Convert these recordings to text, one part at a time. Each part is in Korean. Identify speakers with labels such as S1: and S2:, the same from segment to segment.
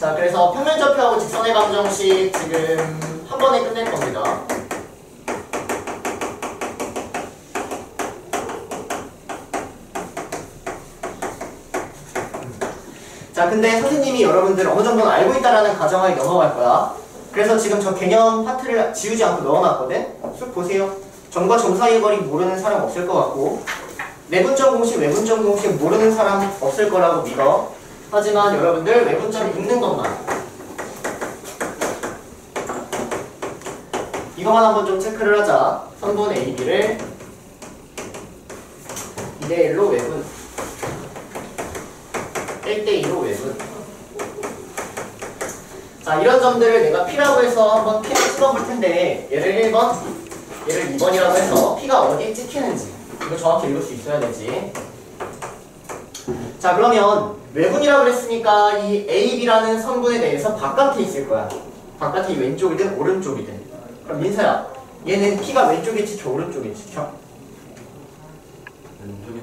S1: 자, 그래서 평면좌표하고 직선의 방정식 지금 한 번에 끝낼 겁니다. 자, 근데 선생님이 여러분들 어느 정도는 알고 있다라는 가정하에 넘어갈 거야. 그래서 지금 저 개념 파트를 지우지 않고 넣어놨거든? 쭉 보세요. 점과 점 사이의 거리 모르는 사람 없을 것 같고 내분점 공식, 외분점 공식 모르는 사람 없을 거라고 믿어. 하지만 여러분들 외분점 읽는 것만. 이거만 한번 좀 체크를 하자. 선분 AB를 2대 1로 외분. 1대 2로 외분. 자 이런 점들을 내가 P라고 해서 한번 P를 찍어볼 텐데 얘를 1번 얘를 2번이라고 해서 P가 어디에 찍히는지 이거 정확히 읽을 수 있어야 되지 자 그러면 외분이라고 그랬으니까 이 AB라는 성분에 대해서 바깥에 있을 거야 바깥이 왼쪽이든 오른쪽이든 그럼 민서야 얘는 P가 왼쪽에 찍혀 오른쪽에 찍혀
S2: 왼쪽에.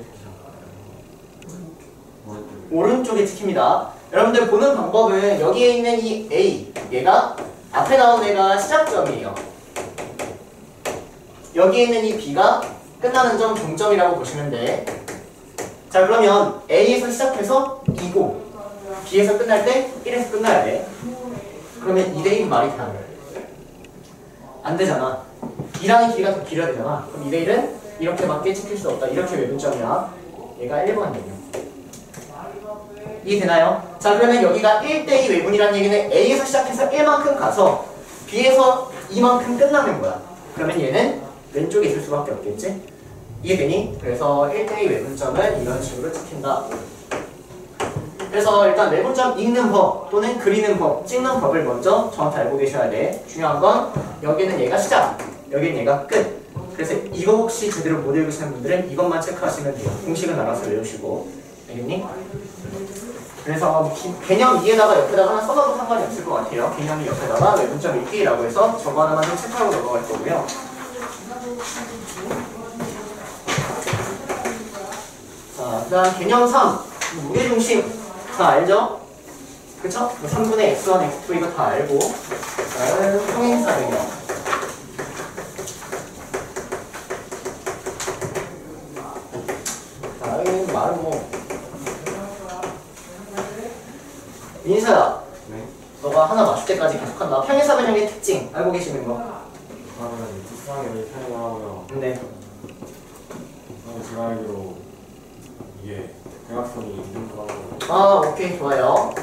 S2: 오른쪽에.
S1: 오른쪽에 찍힙니다. 여러분들 보는 방법은 여기에 있는 이 A 얘가 앞에 나온 애가 시작점이에요. 여기에 있는 이 B가 끝나는 점 종점이라고 보시면 돼. 자 그러면 A에서 시작해서 2고 B에서 끝날 때 1에서 끝나야 돼. 그러면 2대1은 말이 되나? 안 되잖아. 2라는 길이가 더 길어야 되잖아. 그럼 2대1은 이렇게밖에 찍힐 수 없다. 이렇게 외분점이야. 얘가 1번이에요. 이해되나요? 자 그러면 여기가 1대2 외분이라는 얘기는 A에서 시작해서 1만큼 가서 B에서 2만큼 끝나는 거야. 그러면 얘는 왼쪽에 있을 수밖에 없겠지? 이해되니? 그래서 1대2 외분점은 이런 식으로 찍힌다. 그래서 일단 외분점 읽는 법 또는 그리는 법, 찍는 법을 먼저 정확히 알고 계셔야 돼. 중요한 건 여기는 얘가 시작, 여기는 얘가 끝. 그래서 이거 혹시 제대로 못 읽으시는 분들은 이것만 체크하시면 돼요. 공식은 알아서 외우시고. 알겠니? 그래서 기- 개념 2에다가 옆에다가 하나 써놔도 상관이 없을 것 같아요. 개념이 옆에다가 외분점 읽기라고 해서 저거 하나만 좀 체크하고 넘어갈 거고요. 자, 그 다음 개념 3. 무게중심. 다 알죠? 그쵸? 3분의 x1, x2 이거 다 알고. 자, 평행사 개념. 자, 여기 말은 뭐. 민서야,
S2: 네.
S1: 너가 하나 맞출 때까지 계속한다. 평행사 변형의 특징 알고 계시는 거.
S2: 그러면 특수하게 편행하고요.
S1: 네.
S2: 그럼 제가 알기로 이게 대각선이 있는 거
S1: 아, 오케이, 좋아요.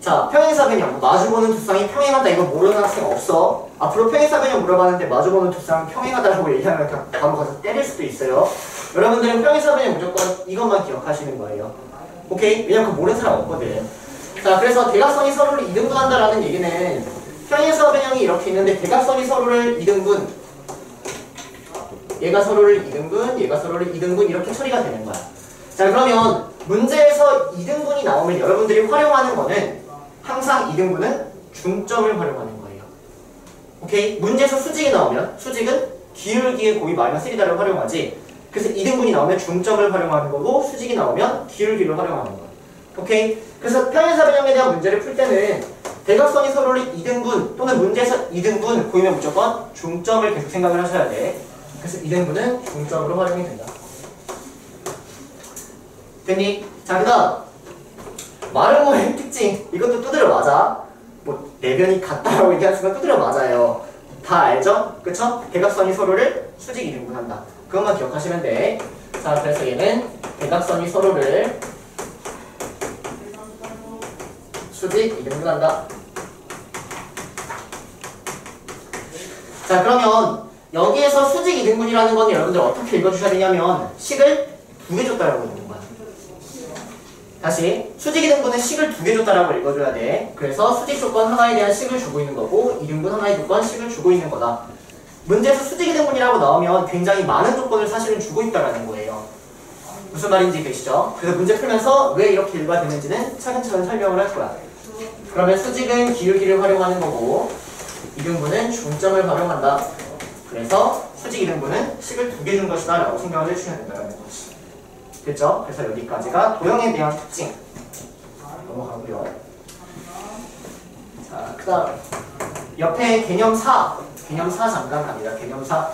S1: 자, 평행사 변형. 마주보는 두 쌍이 평행하다. 이거 모르는 학생 없어. 앞으로 평행사 변형 물어봤는데 마주보는 두쌍 평행하다라고 얘기하면 그냥 바로 가서 때릴 수도 있어요. 여러분들은 평행사 변형 무조건 이것만 기억하시는 거예요. 오케이? 왜냐면 그 모르는 사람 없거든. 자, 그래서 대각선이 서로를 이등분한다라는 얘기는 평행사 변형이 이렇게 있는데 대각선이 서로를 이등분 얘가 서로를 2등분, 얘가 서로를 2등분 이렇게 처리가 되는 거야. 자 그러면 문제에서 2등분이 나오면 여러분들이 활용하는 거는 항상 2등분은 중점을 활용하는 거예요. 오케이? 문제에서 수직이 나오면 수직은 기울기의 곱이 마이너스 1이다를 활용하지 그래서 2등분이 나오면 중점을 활용하는 거고 수직이 나오면 기울기를 활용하는 거야. 오케이? 그래서 평행사 변형에 대한 문제를 풀 때는 대각선이 서로를 2등분 또는 문제에서 2등분 보이면 무조건 중점을 계속 생각을 하셔야 돼. 그래서 2등분은 중점으로 활용이 된다. 됐니? 자, 그 다음. 마르모의 특징. 이것도 두드려 맞아. 뭐, 내변이 같다라고 얘기하는 순간 두드려 맞아요. 다 알죠? 그쵸? 대각선이 서로를 수직 2등분한다. 그것만 기억하시면 돼. 자, 그래서 얘는 대각선이 서로를 수직 2등분한다. 자, 그러면 여기에서 수직 이등분이라는 건 여러분들 어떻게 읽어주셔야 되냐면 식을 두 개 줬다라고 읽는 거야. 다시 수직 이등분은 식을 두 개 줬다라고 읽어줘야 돼. 그래서 수직 조건 하나에 대한 식을 주고 있는 거고 이등분 하나의 조건 식을 주고 있는 거다. 문제에서 수직 이등분이라고 나오면 굉장히 많은 조건을 사실은 주고 있다라는 거예요. 무슨 말인지 되시죠? 그래서 문제 풀면서 왜 이렇게 읽어야 되는지는 차근차근 설명을 할 거야. 그러면 수직은 기울기를 활용하는 거고 이등분은 중점을 활용한다. 그래서 수직 이등분은 식을 두 개 준 것이다 라고 생각을 해주셔야 된다는 거지. 됐죠? 그래서 여기까지가 도형에 대한 특징 넘어가고요. 자, 그 다음 옆에 개념 4 개념 4 잠깐 갑니다. 개념 4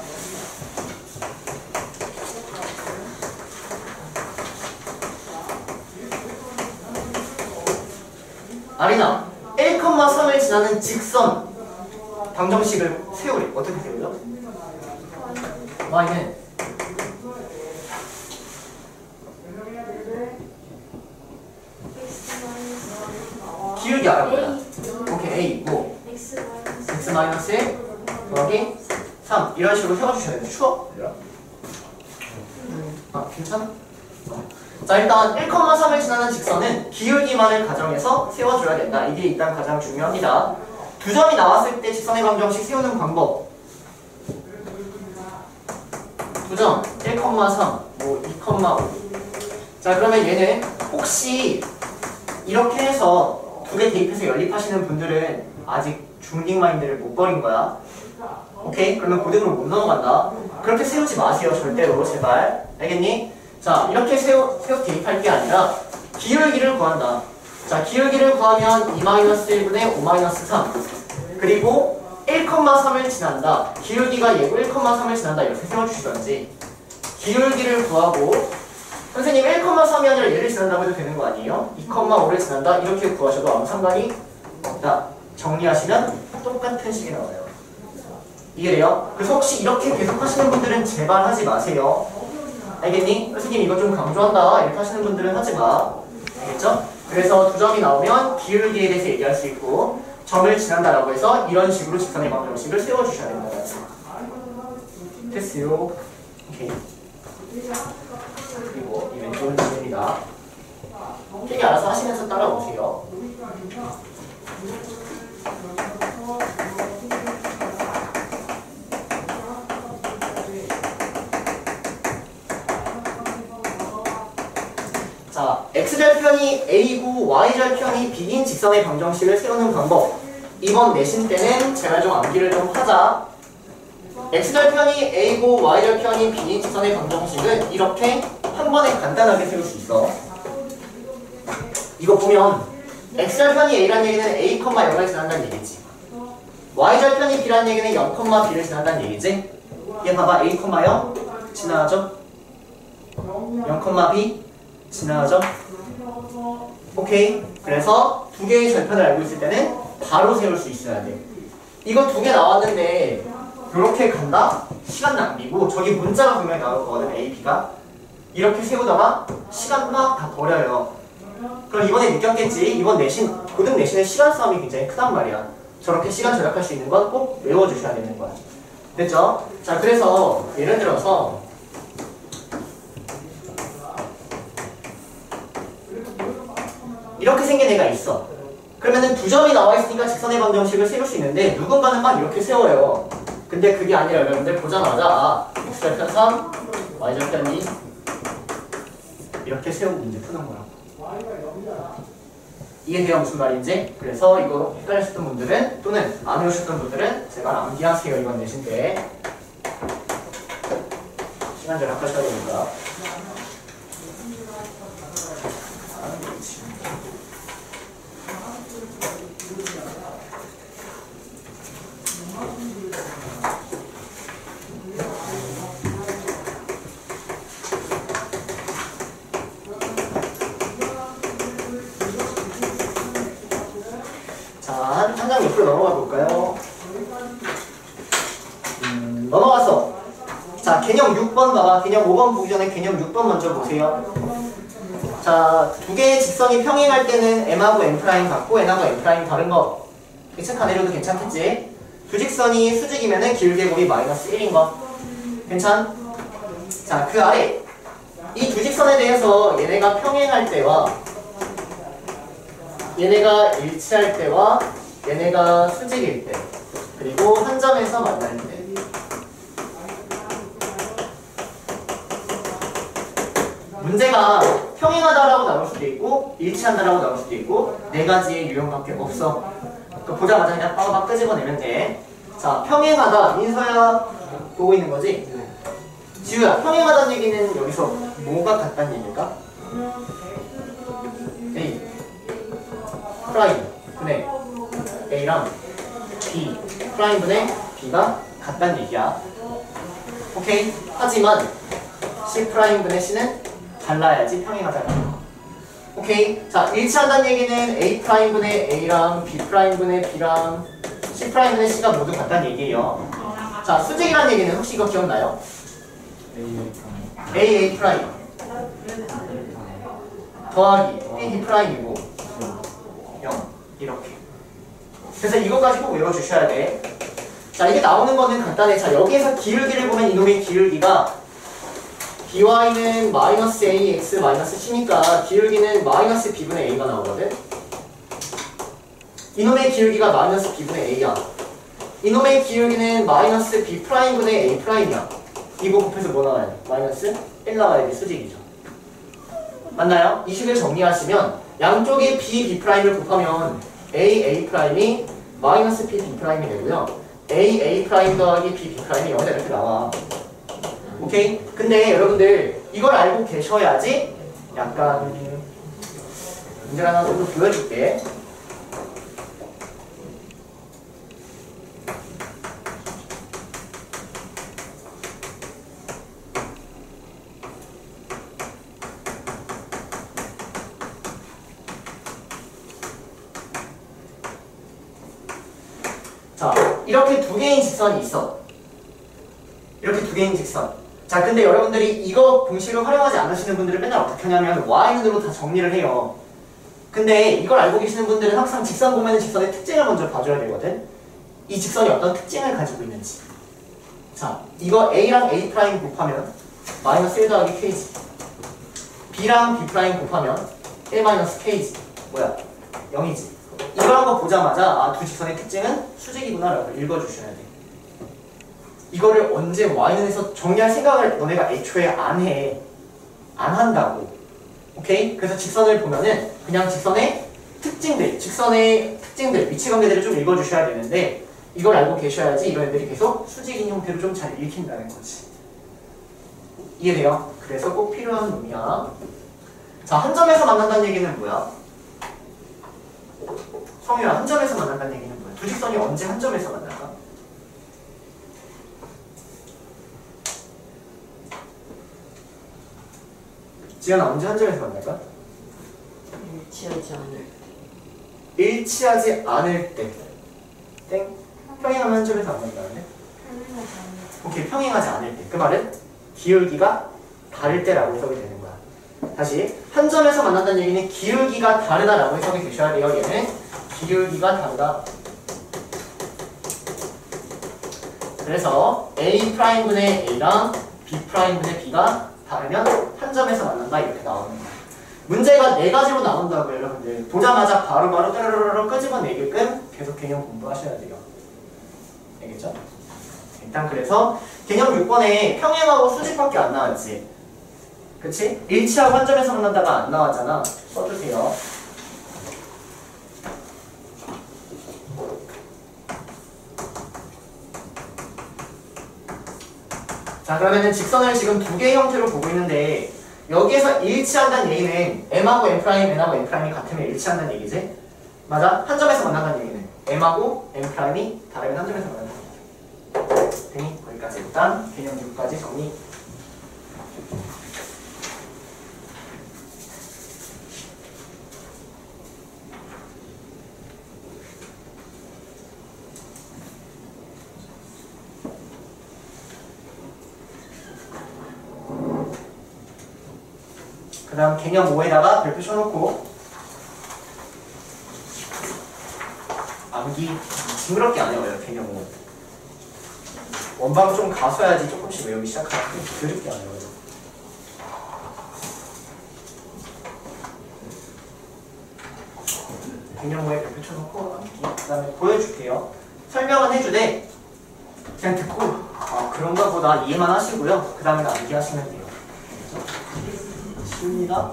S1: 아리나 1,3을 지나는 직선 방정식을 세우래 어떻게 세우죠? y는 기울기 알아보자 오케이 a 뭐
S3: x 마이너스
S1: x 마이너스 1 더하기 3 이런 식으로 세워주셔야 돼요 추워? 아 괜찮아? 어. 자 일단 1,3을 지나는 직선은 기울기만을 가정해서 세워줘야 된다 이게 일단 가장 중요합니다 두 점이 나왔을 때 직선의 방정식 세우는 방법 두 점 1,3, 뭐 2,5. 자 그러면 얘는 혹시 이렇게 해서 두 개 대입해서 연립하시는 분들은 아직 중딩 마인드를 못 버린 거야. 오케이? 그러면 고등으로 못 넘어간다. 그렇게 세우지 마세요 절대로 제발. 알겠니? 자 이렇게 세우 세우 대입할 게 아니라 기울기를 구한다. 자 기울기를 구하면 2-1분의 5-3 그리고 1,3을 지난다. 기울기가 예고 1,3을 지난다. 이렇게 세워주시던지 기울기를 구하고 선생님 1,3이 아니라 얘를 지난다고 해도 되는 거 아니에요? 2,5를 지난다. 이렇게 구하셔도 아무 상관이 없다. 정리하시면 똑같은 식이 나와요. 이해돼요? 그래서 혹시 이렇게 계속 하시는 분들은 제발 하지 마세요. 알겠니? 선생님 이거 좀 강조한다. 이렇게 하시는 분들은 하지 마. 알겠죠? 그래서 두 점이 나오면 기울기에 대해서 얘기할 수 있고 점을 지난다라고 해서 이런 식으로 직선의 방정식을 세워주셔야 된다. 됐어요. 오케이. 그리고 이 왼쪽은 질문입니다. 되게 알아서 하시면서 따라오세요. 자, x절편이 a고 y절편이 b인 직선의 방정식을 세우는 방법. 이번 내신 때는 제발 좀 암기를 좀 하자. x절편이 a고 y절편이 b인 직선의 방정식은 이렇게 한 번에 간단하게 세울 수 있어. 이거 보면 x절편이 a라는 얘기는 a, 0을 지난다는 얘기지. y절편이 b라는 얘기는 0, b를 지난다는 얘기지. 얘 봐봐 a, 0 지나가죠? 0, b 지나가죠? 오케이. 그래서 두 개의 절편을 알고 있을 때는 바로 세울 수 있어야 돼. 이거 두 개 나왔는데 이렇게 간다? 시간 낭비고 저기 문자가 분명히 나올 거거든 A, B가 이렇게 세우다가 시간 막 다 버려요. 그럼 이번에 느꼈겠지? 이번 내신 고등 내신의 시간 싸움이 굉장히 크단 말이야. 저렇게 시간 절약할 수 있는 건 꼭 외워주셔야 되는 거야. 됐죠? 자 그래서 예를 들어서 이렇게 생긴 애가 있어. 그러면은 두 점이 나와 있으니까 직선의 방정식을 세울 수 있는데 누군가는 막 이렇게 세워요. 근데 그게 아니라 여러분들 보자마자 아, x절편 3, y절편 2 이렇게 세우고 문제 푸는 거야. 이해돼요 무슨 말인지? 그래서 이거 헷갈리셨던 분들은 또는 안 외우셨던 분들은 제발 암기하세요 이번 내신 때 시간 절약하셔야 됩니다. 자, 한, 한장 옆으로 넘어가 볼까요? 음, 넘어갔어. 자, 개념 6번 봐봐. 개념 5번 보기 전에 개념 6번 먼저 보세요. 자, 두 개의 직선이 평행할 때는 m하고 m' 같고 n하고 m' 다른 거 예측하 내려도 괜찮겠지? 두 직선이 수직이면은 기울기의 곱이 마이너스 1인 거. 괜찮? 자, 그 아래 이 두 직선에 대해서 얘네가 평행할 때와 얘네가 일치할 때와 얘네가 수직일 때 그리고 한 점에서 만날 때 문제가 평행하다라고 나올 수도 있고 일치한다라고 나올 수도 있고 네 가지의 유형밖에 없어 그 보자마자 그냥 빠바박 끄집어내면 돼 자 평행하다 민서야 보고 있는 거지? 지우야, 평행하다는 얘기는 여기서 뭐가 같다는 얘기일까? A 프라임 분의 A랑 B 프라임 분의 B가 같다는 얘기야. 오케이? 하지만 C 프라임 분의 C는 달라야지 평행하다는 거. 오케이? 자, 일치한다는 얘기는 A 프라임 분의 A랑 B 프라임 분의 B랑 C 프라임 분의 C가 모두 같다는 얘기예요. 자, 수직이라는 얘기는 혹시 이거 기억나요?
S2: A
S1: A A 프라임 더하기 B 프라임이고 0 이렇게. 그래서 이거까지 꼭 외워주셔야 돼. 자, 이게 나오는 거는 간단해. 자, 여기에서 기울기를 보면 이놈의 기울기가 by는 마이너스 ax 마이너스 c니까 기울기는 마이너스 b분의 a가 나오거든. 이놈의 기울기가 마이너스 b분의 a야. 이놈의 기울기는 마이너스 b 프라임분의 a 프라임이야. 이거 곱해서 뭐 나와야 돼? 마이너스 1 나와야 돼. 수직이죠. 맞나요? 이 식을 정리하시면 양쪽에 b, b 프라임을 곱하면 a, a 프라임이 마이너스 b, b 프라임이 되고요. a, a 프라임 더하기 b, b 프라임이 0이다 이렇게 나와. 오케이? 근데 여러분들 이걸 알고 계셔야지 약간 문제를 하나 좀 보여줄게. 자, 이렇게 두 개인 직선이 있어. 이렇게 두 개인 직선. 자, 근데 여러분들이 이거 공식을 활용하지 않으시는 분들은 맨날 어떻게 하냐면 y는으로 다 정리를 해요. 근데 이걸 알고 계시는 분들은 항상 직선 보면 직선의 특징을 먼저 봐줘야 되거든. 이 직선이 어떤 특징을 가지고 있는지. 자, 이거 a랑 a 프라임 곱하면 마이너스 1 더하기 k지. b랑 b 프라임 곱하면 1 마이너스 k지. 뭐야? 0이지. 이걸 한번 보자마자 아, 두 직선의 특징은 수직이구나라고 읽어주셔야 돼. 이거를 언제 y는에서 정리할 생각을 너네가 애초에 안 해. 안 한다고. 오케이? 그래서 직선을 보면은 그냥 직선의 특징들, 직선의 특징들, 위치 관계들을 좀 읽어주셔야 되는데 이걸 알고 계셔야지 이런 애들이 계속 수직인 형태로 좀 잘 읽힌다는 거지. 이해돼요? 그래서 꼭 필요한 놈이야. 자, 한 점에서 만난다는 얘기는 뭐야? 성유야, 한 점에서 만난다는 얘기는 뭐야? 두 직선이 언제 한 점에서 만날까? 지연아, 언제 한 점에서 만날까?
S3: 일치하지 않을
S1: 일치하지 않을 때. 땡. 평행하면 한 점에서 안 만나는데? 오케이, 평행하지 않을 때. 그 말은 기울기가 다를 때라고 해석이 되는 거야. 다시 한 점에서 만난다는 얘기는 기울기가 다르다라고 해석이 되셔야 돼요. 얘는 기울기가 다르다. 그래서 a 프라임분의 a랑 b 프라임분의 b가 다르면 한 점에서 만난다 이렇게 나오는 거야. 문제가 네 가지로 나온다고요, 여러분들. 보자마자 바로바로 따르르르 끄집어내게끔 계속 개념 공부하셔야 돼요. 알겠죠? 일단 그래서 개념 6번에 평행하고 수직밖에 안 나왔지. 그치? 일치하고 한 점에서 만난다가 안 나왔잖아. 써주세요. 자 그러면은 직선을 지금 두 개의 형태로 보고 있는데 여기에서 일치한다는 얘기는 m하고 m 프라임, n하고 n 프라임이 같으면 일치한다는 얘기지? 맞아? 한 점에서 만난다는 얘기는 m하고 프라임이 다르면 한 점에서 만난다는 얘기. 되니? 거기까지 일단 개념 6까지 정리. 그 다음 개념 5에다가 별표 쳐놓고 암기 징그럽게 안 외워요 개념 5 원방 좀 가서야지 조금씩 외우기 시작하고 그렇게 안 외워요. 개념 5에 별표 쳐놓고 암기 그 다음에 보여줄게요. 설명은 해주되 그냥 듣고. 아 그런가 보다. 이해만 하시고요. 그 다음에 암기하시면 돼요 입니다.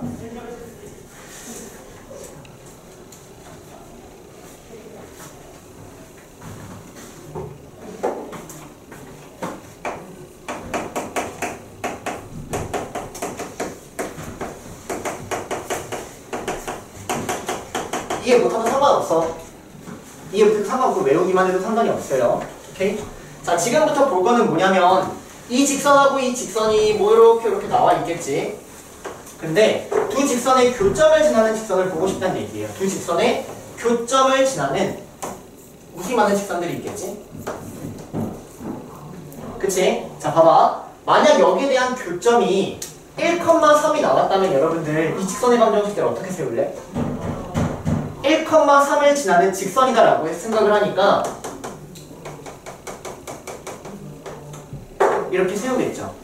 S1: 이해 못하면 상관없어. 이해 못하면 상관없고 외우기만 해도 상관이 없어요. 오케이? 자, 지금부터 볼 거는 뭐냐면 이 직선하고 이 직선이 뭐 이렇게 이렇게 나와 있겠지. 근데 두 직선의 교점을 지나는 직선을 보고 싶다는 얘기예요. 두 직선의 교점을 지나는 무수히 많은 직선들이 있겠지. 그치? 자, 봐봐. 만약 여기에 대한 교점이 1,3이 나왔다면 여러분들 이 직선의 방정식대로 어떻게 세울래? 1,3을 지나는 직선이다 라고 생각을 하니까 이렇게 세우겠죠.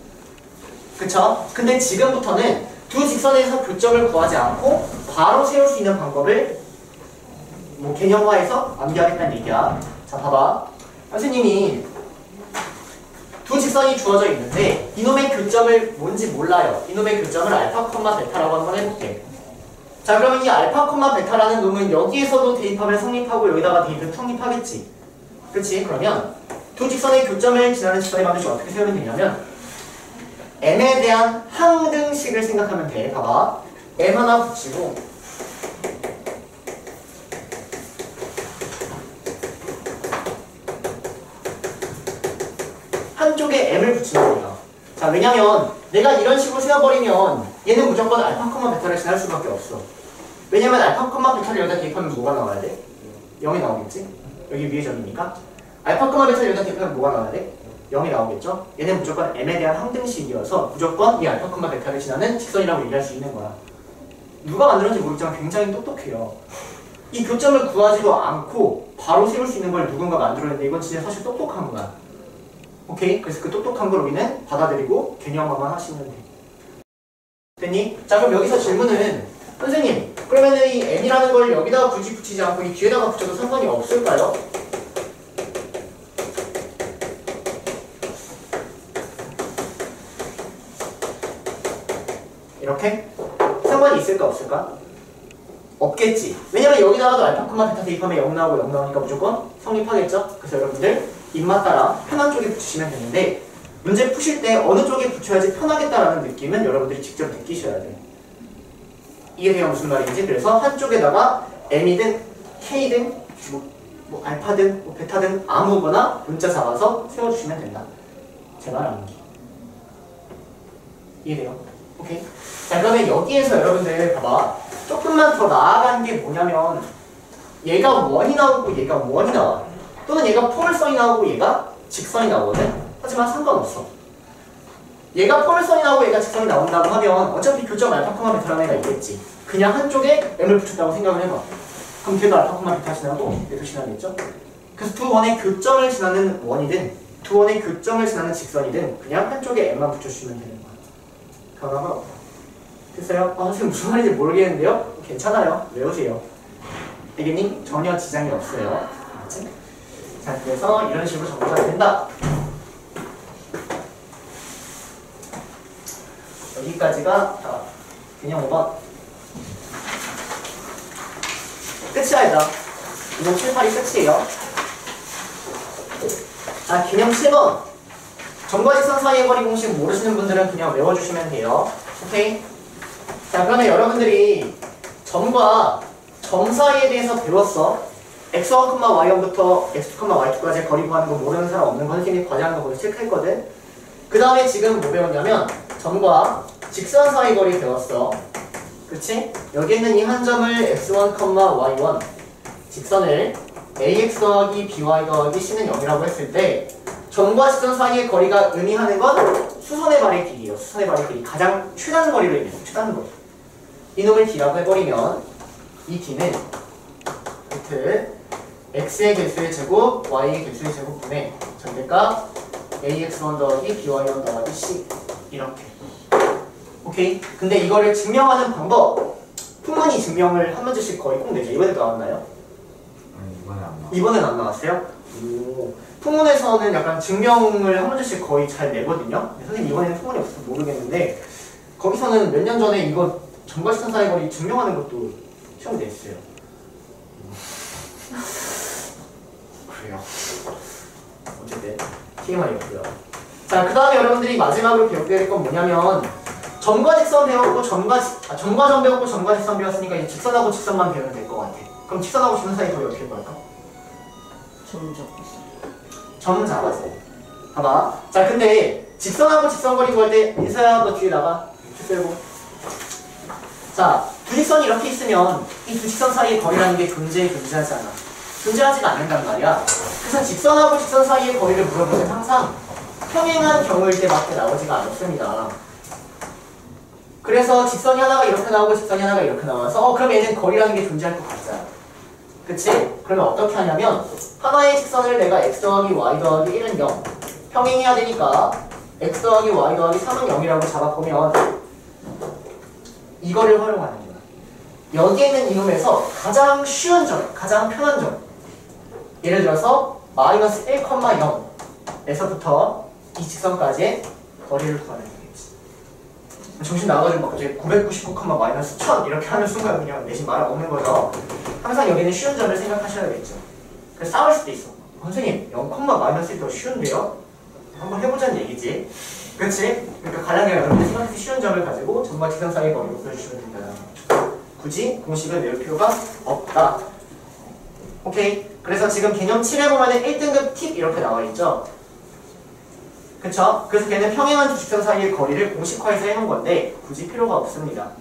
S1: 그쵸? 근데 지금부터는 두 직선에서 교점을 구하지 않고 바로 세울 수 있는 방법을 뭐 개념화해서 암기하겠다는 얘기야. 자, 봐봐. 선생님이 두 직선이 주어져 있는데 이놈의 교점을 뭔지 몰라요. 이놈의 교점을 알파, 콤마, 베타라고 한번 해볼게. 자, 그러면 이 알파, 콤마, 베타라는 놈은 여기에서도 대입하면 성립하고 여기다가 대입해도 성립하겠지. 그치? 그러면 두 직선의 교점을 지나는 직선의 방정식 어떻게 세우면 되냐면 m에 대한 항등식을 생각하면 돼. 봐봐. m 하나 붙이고 한쪽에 m을 붙이는 거예요. 자, 왜냐면 내가 이런 식으로 세워버리면 얘는 무조건 알파, 콤마, 베타를 지날 수밖에 없어. 왜냐면 알파, 콤마, 베타를 여기다 대입하면 뭐가 나와야 돼? 0이 나오겠지? 여기 위에 점이니까. 알파, 콤마, 베타를 여기다 대입하면 뭐가 나와야 돼? 0이 나오겠죠? 얘는 무조건 m에 대한 항등식이어서 무조건 이 알파, 콤마, 베타를 지나는 직선이라고 얘기할 수 있는 거야. 누가 만들었는지 모르지만 굉장히 똑똑해요. 이 교점을 구하지도 않고 바로 세울 수 있는 걸 누군가 만들었는데 이건 진짜 사실 똑똑한 거야. 오케이? 그래서 그 똑똑한 걸 우리는 받아들이고 개념화만 하시면 돼. 됐니? 자 그럼 여기서 질문은 선생님 그러면은 이 n이라는 걸 여기다가 굳이 붙이지 않고 이 뒤에다가 붙여도 상관이 없을까요? 이렇게? 상관이 있을까 없을까? 없겠지. 왜냐면 여기다가도 알파, 콤마, 베타 대입하면 0 나오고 0 나오니까 무조건 성립하겠죠? 그래서 여러분들 입맛 따라 편한 쪽에 붙이시면 되는데 문제 푸실 때 어느 쪽에 붙여야지 편하겠다라는 느낌은 여러분들이 직접 느끼셔야 돼요. 이해돼요 무슨 말인지? 그래서 한쪽에다가 m이든 k든 뭐, 뭐 알파든 뭐 베타든 아무거나 문자 잡아서 세워주시면 된다. 제발 암기. 이해돼요? 오케이? 자 그러면 여기에서 여러분들 봐봐. 조금만 더 나아간 게 뭐냐면 얘가 원이 나오고 얘가 원이 나와. 또는 얘가 포물선이 나오고 얘가 직선이 나오거든? 하지만 상관없어. 얘가 포물선이 나오고 얘가 직선이 나온다고 하면 어차피 교점 알파 콤마 베타라는 애가 있겠지. 그냥 한쪽에 m을 붙였다고 생각을 해봐. 그럼 걔도 알파 콤마 베타 지나고? 얘도 지나겠죠? 그래서 두 원의 교점을 지나는 원이든 두 원의 교점을 지나는 직선이든 그냥 한쪽에 m만 붙여주시면 되는 변화가 없다 됐어요? 아, 선생님 무슨 말인지 모르겠는데요? 괜찮아요. 외우세요. 알겠니? 전혀 지장이 없어요. 알았지? 자, 그래서 이런 식으로 정리가 된다. 여기까지가 다 그냥 5번. 끝이야, 얘들아. 이건 7, 8이 끝이에요. 자, 기념 7번. 점과 직선 사이의 거리 공식 모르시는 분들은 그냥 외워주시면 돼요. 오케이? 자 그러면 여러분들이 점과 점 사이에 대해서 배웠어 x1, y1부터 x2, y2까지 거리 구하는 거 모르는 사람 없는 거 선생님이 과제하는 거 보고 체크했거든 그 다음에 지금 뭐 배웠냐면 점과 직선 사이 거리 배웠어 그치? 여기 있는 이 한 점을 x1, y1 직선을 ax 더하기 by 더하기 c는 0이라고 했을 때 점과 직선 사이의 거리가 의미하는 건 수선의 발의 길이에요. 수선의 발의 길이 가장 최단 거리로 얘기해요. 최단 거리. 이놈을 d라고 해버리면 이 d는 루트 x의 개수의 제곱, y의 개수의 제곱분의 절대값 ax1 더하기 by1 더하기 c 이렇게 오케이? 근데 이거를 증명하는 방법 풍문이 증명을 한 문제씩 거의 꼭 내죠. 이번에도 나왔나요?
S2: 아니 이번에 안 나와.
S1: 이번엔 안 나왔어요? 오. 풍문에서는 약간 증명을 한 문제씩 거의 잘 내거든요. 선생님 이번에는 풍문이 없어서 모르겠는데 거기서는 몇 년 전에 이거 전과시선 사이 거리 증명하는 것도 시험 냈어요. 그래요. 어쨌든 TMI였고요. 자, 그 다음에 여러분들이 마지막으로 배우게 될건 뭐냐면 점과 직선 배웠고 직- 아, 점과 점 배웠고 점과 직선 배웠으니까 이 직선하고 직선만 배우면 될 것 같아. 그럼 직선하고 직선 사이 거리 어떻게 구할까?
S3: 점점
S1: 점 잡아서. 봐봐. 자, 근데 직선하고 직선 거리 구할 때 인사야 너 뒤에 나가. 줄 세고. 자, 두 직선이 이렇게 있으면 이 두 직선 사이의 거리라는 게 존재 존재하지 않아. 존재하지가 않는단 말이야. 그래서 직선하고 직선 사이의 거리를 물어보면 항상 평행한 경우일 때밖에 나오지가 않습니다. 그래서 직선이 하나가 이렇게 나오고 직선이 하나가 이렇게 나와서 어 그럼 얘는 거리라는 게 존재할 것 같잖아. 그치? 그러면 어떻게 하냐면 하나의 직선을 내가 x 더하기 y 더하기 1은 0 평행해야 되니까 x 더하기 y 더하기 3은 0이라고 잡아보면 이거를 활용하는 거야. 여기에 있는 이놈에서 가장 쉬운 점, 가장 편한 점 예를 들어서 마이너스 1,0에서부터 이 직선까지의 거리를 구하는 거겠지. 정신 나가지고 막 갑자기 999, 마이너스 1000 이렇게 하는 순간 그냥 내신 말 없는 거죠. 항상 여기는 쉬운 점을 생각하셔야겠죠. 그래서 싸울 수도 있어. 선생님, 0, 마이너스 1더 쉬운데요? 한번 해보자는 얘기지. 그렇지? 그러니까 가장 여러분들 생각해서 쉬운 점을 가지고 정말 지상 사이의 거리를 구해주시면 된다는 거죠. 굳이 공식을 외울 필요가 없다. 오케이. 그래서 지금 개념 7에 보면은 1등급 팁 이렇게 나와 있죠. 그쵸? 그래서 걔는 평행한 두 직선 사이의 거리를 공식화해서 해놓은 건데 굳이 필요가 없습니다.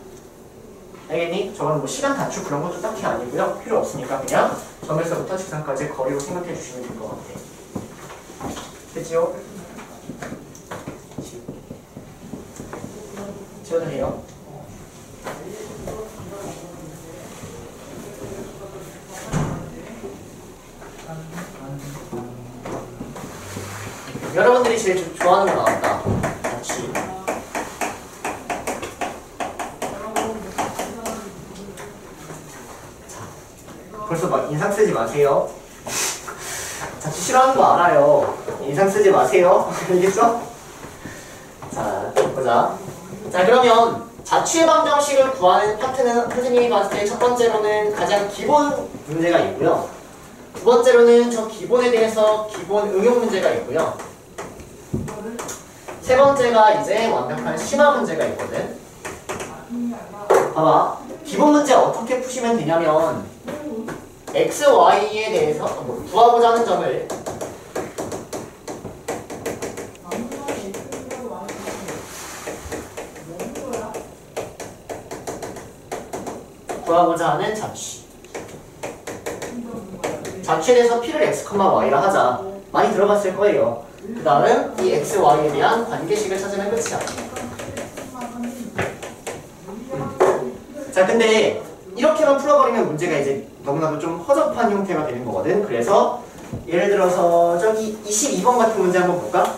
S1: 알겠니? 저건 뭐 시간 단축 그런 것도 딱히 아니고요. 필요 없으니까 그냥 점에서부터 직선까지 거리로 생각해 주시면 될 것 같아요. 됐지요? 지워도 해요. 여러분들이 제일 조- 좋아하는 거 나왔다. 같이. 벌써 막 인상 쓰지 마세요. 자취 싫어하는 거 알아요. 인상 쓰지 마세요. 알겠죠? 자, 보자. 자, 그러면 자취의 방정식을 구하는 파트는 선생님이 봤을 때 첫 번째로는 가장 기본 문제가 있고요. 두 번째로는 저 기본에 대해서 기본 응용 문제가 있고요. 세 번째가 이제 완벽한 심화 문제가 있거든. 봐봐. 기본 문제 어떻게 푸시면 되냐면 x, y에 대해서 뭐 구하고자 하는 점을 구하고자 하는 자취. 자취에 대해서 p를 x, y라 하자. 많이 들어봤을 거예요. 그 다음 이 x, y에 대한 관계식을 찾으면 끝이야. 자, 근데 이렇게만 풀어버리면 문제가 이제 너무나도 좀 허접한 형태가 되는 거거든. 그래서 예를 들어서 저기 22번 같은 문제 한번 볼까?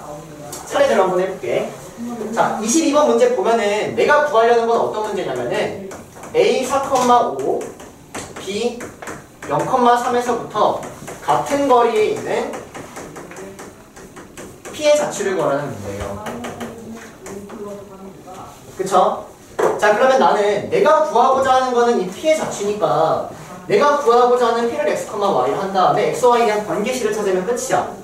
S1: 차례대로 한번 해볼게. 자, 22번 문제 보면은 내가 구하려는 건 어떤 문제냐면은 A 4,5, B 0,3에서부터 같은 거리에 있는 P의 자취를 구하라는 문제예요. 그쵸? 자 그러면 나는 내가 구하고자 하는 거는 이 P의 자취니까 내가 구하고자 하는 P를 x, y를 한 다음에 x, y에 대한 관계식을 찾으면 끝이야.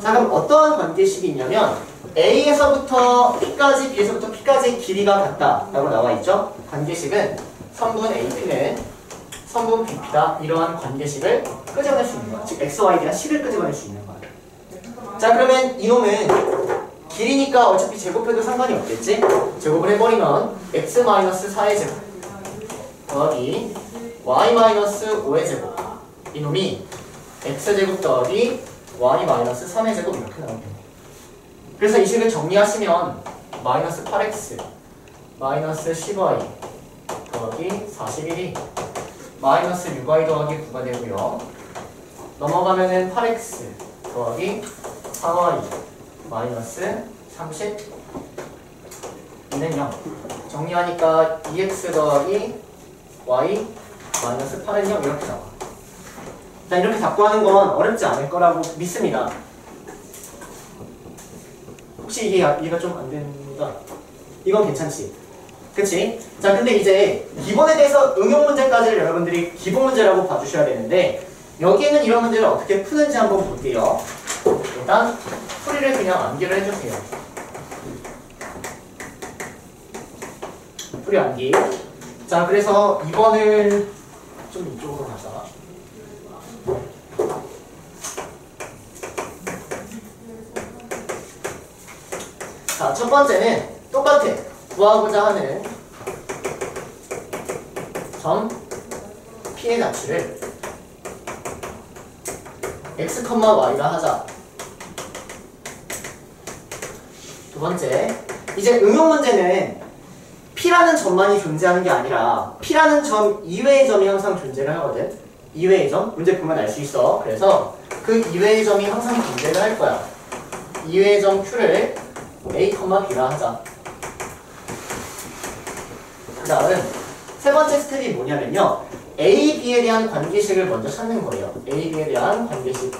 S1: 자 그럼 어떠한 관계식이 있냐면 A에서부터 P까지, B에서부터 P까지 길이가 같다 라고 나와 있죠. 관계식은 선분 AP는 선분 BP다 이러한 관계식을 끄집어낼 수 있는 거야. 즉 x, y에 대한 식을 끄집어낼 수 있는 거야. 자 그러면 이놈은 길이니까 어차피 제곱해도 상관이 없겠지? 제곱을 해버리면 x-4의 제곱 더하기 y-5의 제곱 이놈이 x제곱 더하기 y-3의 제곱 이렇게 나옵니다. 그래서 이 식을 정리하시면 마이너스 8x 마이너스 10y 더하기 41이 마이너스 6y 더하기 9가 되고요. 넘어가면은 8x 더하기 4y 마이너스 30 이는 0 정리하니까 2x 더하기 y 마이너스 8은 0 이렇게 나와. 자 이렇게 잡고 하는 건 어렵지 않을 거라고 믿습니다. 혹시 이게 이해가 좀 안 됩니다? 이건 괜찮지? 그치? 자 근데 이제 기본에 대해서 응용 문제까지를 여러분들이 기본 문제라고 봐주셔야 되는데 여기는 이런 문제를 어떻게 푸는지 한번 볼게요 일단 풀이를 그냥 암기를 해주세요. 풀이 암기. 자, 그래서 2번을 좀 이쪽으로 가자. 자, 첫 번째는 똑같아. 구하고자 하는 점 P의 가치를 x, y라 하자. 두 번째, 이제 응용 문제는 P라는 점만이 존재하는 게 아니라 P라는 점 이외의 점이 항상 존재를 하거든. 이외의 점? 문제 보면 알 수 있어. 그래서 그 이외의 점이 항상 존재를 할 거야. 이외의 점 Q를 A, B라 하자. 그 다음 세 번째 스텝이 뭐냐면요. A, B에 대한 관계식을 먼저 찾는 거예요. A, B에 대한 관계식.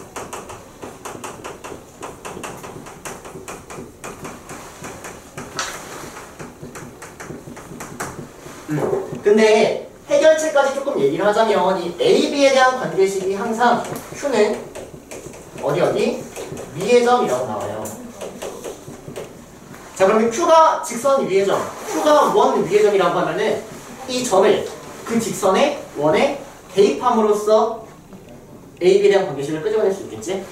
S1: 근데 해결책까지 조금 얘기를 하자면 이 A, B에 대한 관계식이 항상 Q는 어디 어디 위의 점이라고 나와요. 자 그러면 Q가 직선 위의 점, Q가 원 위의 점이라고 하면은 이 점을 그 직선의 원에 대입함으로써 A, B에 대한 관계식을 끄집어낼 수 있겠지?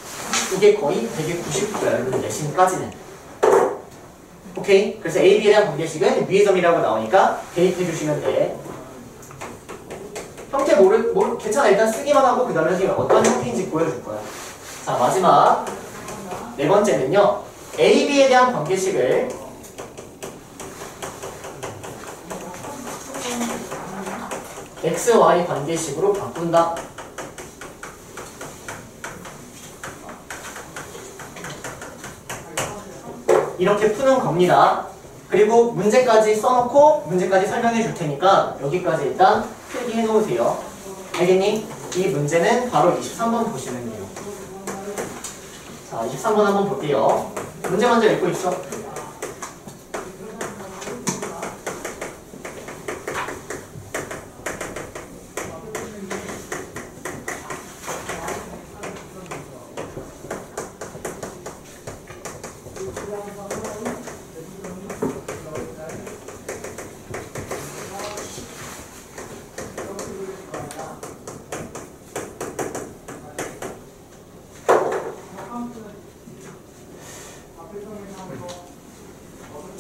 S1: 이게 거의 190도야 여러분 내신까지는 오케이? 그래서 A, B에 대한 관계식은 위의 점이라고 나오니까 대입해 주시면 돼. 형태 모르, 모르 괜찮아. 일단 쓰기만 하고 그 다음에 어떤 형태인지 보여줄 거야. 자 마지막. 네 번째는요. A, B에 대한 관계식을 X, Y 관계식으로 바꾼다 이렇게 푸는 겁니다. 그리고 문제까지 써놓고 문제까지 설명해 줄 테니까 여기까지 일단 필기해 놓으세요. 알겠니? 이 문제는 바로 23번 보시면 돼요. 자, 23번 한번 볼게요. 문제 먼저 읽고 있어.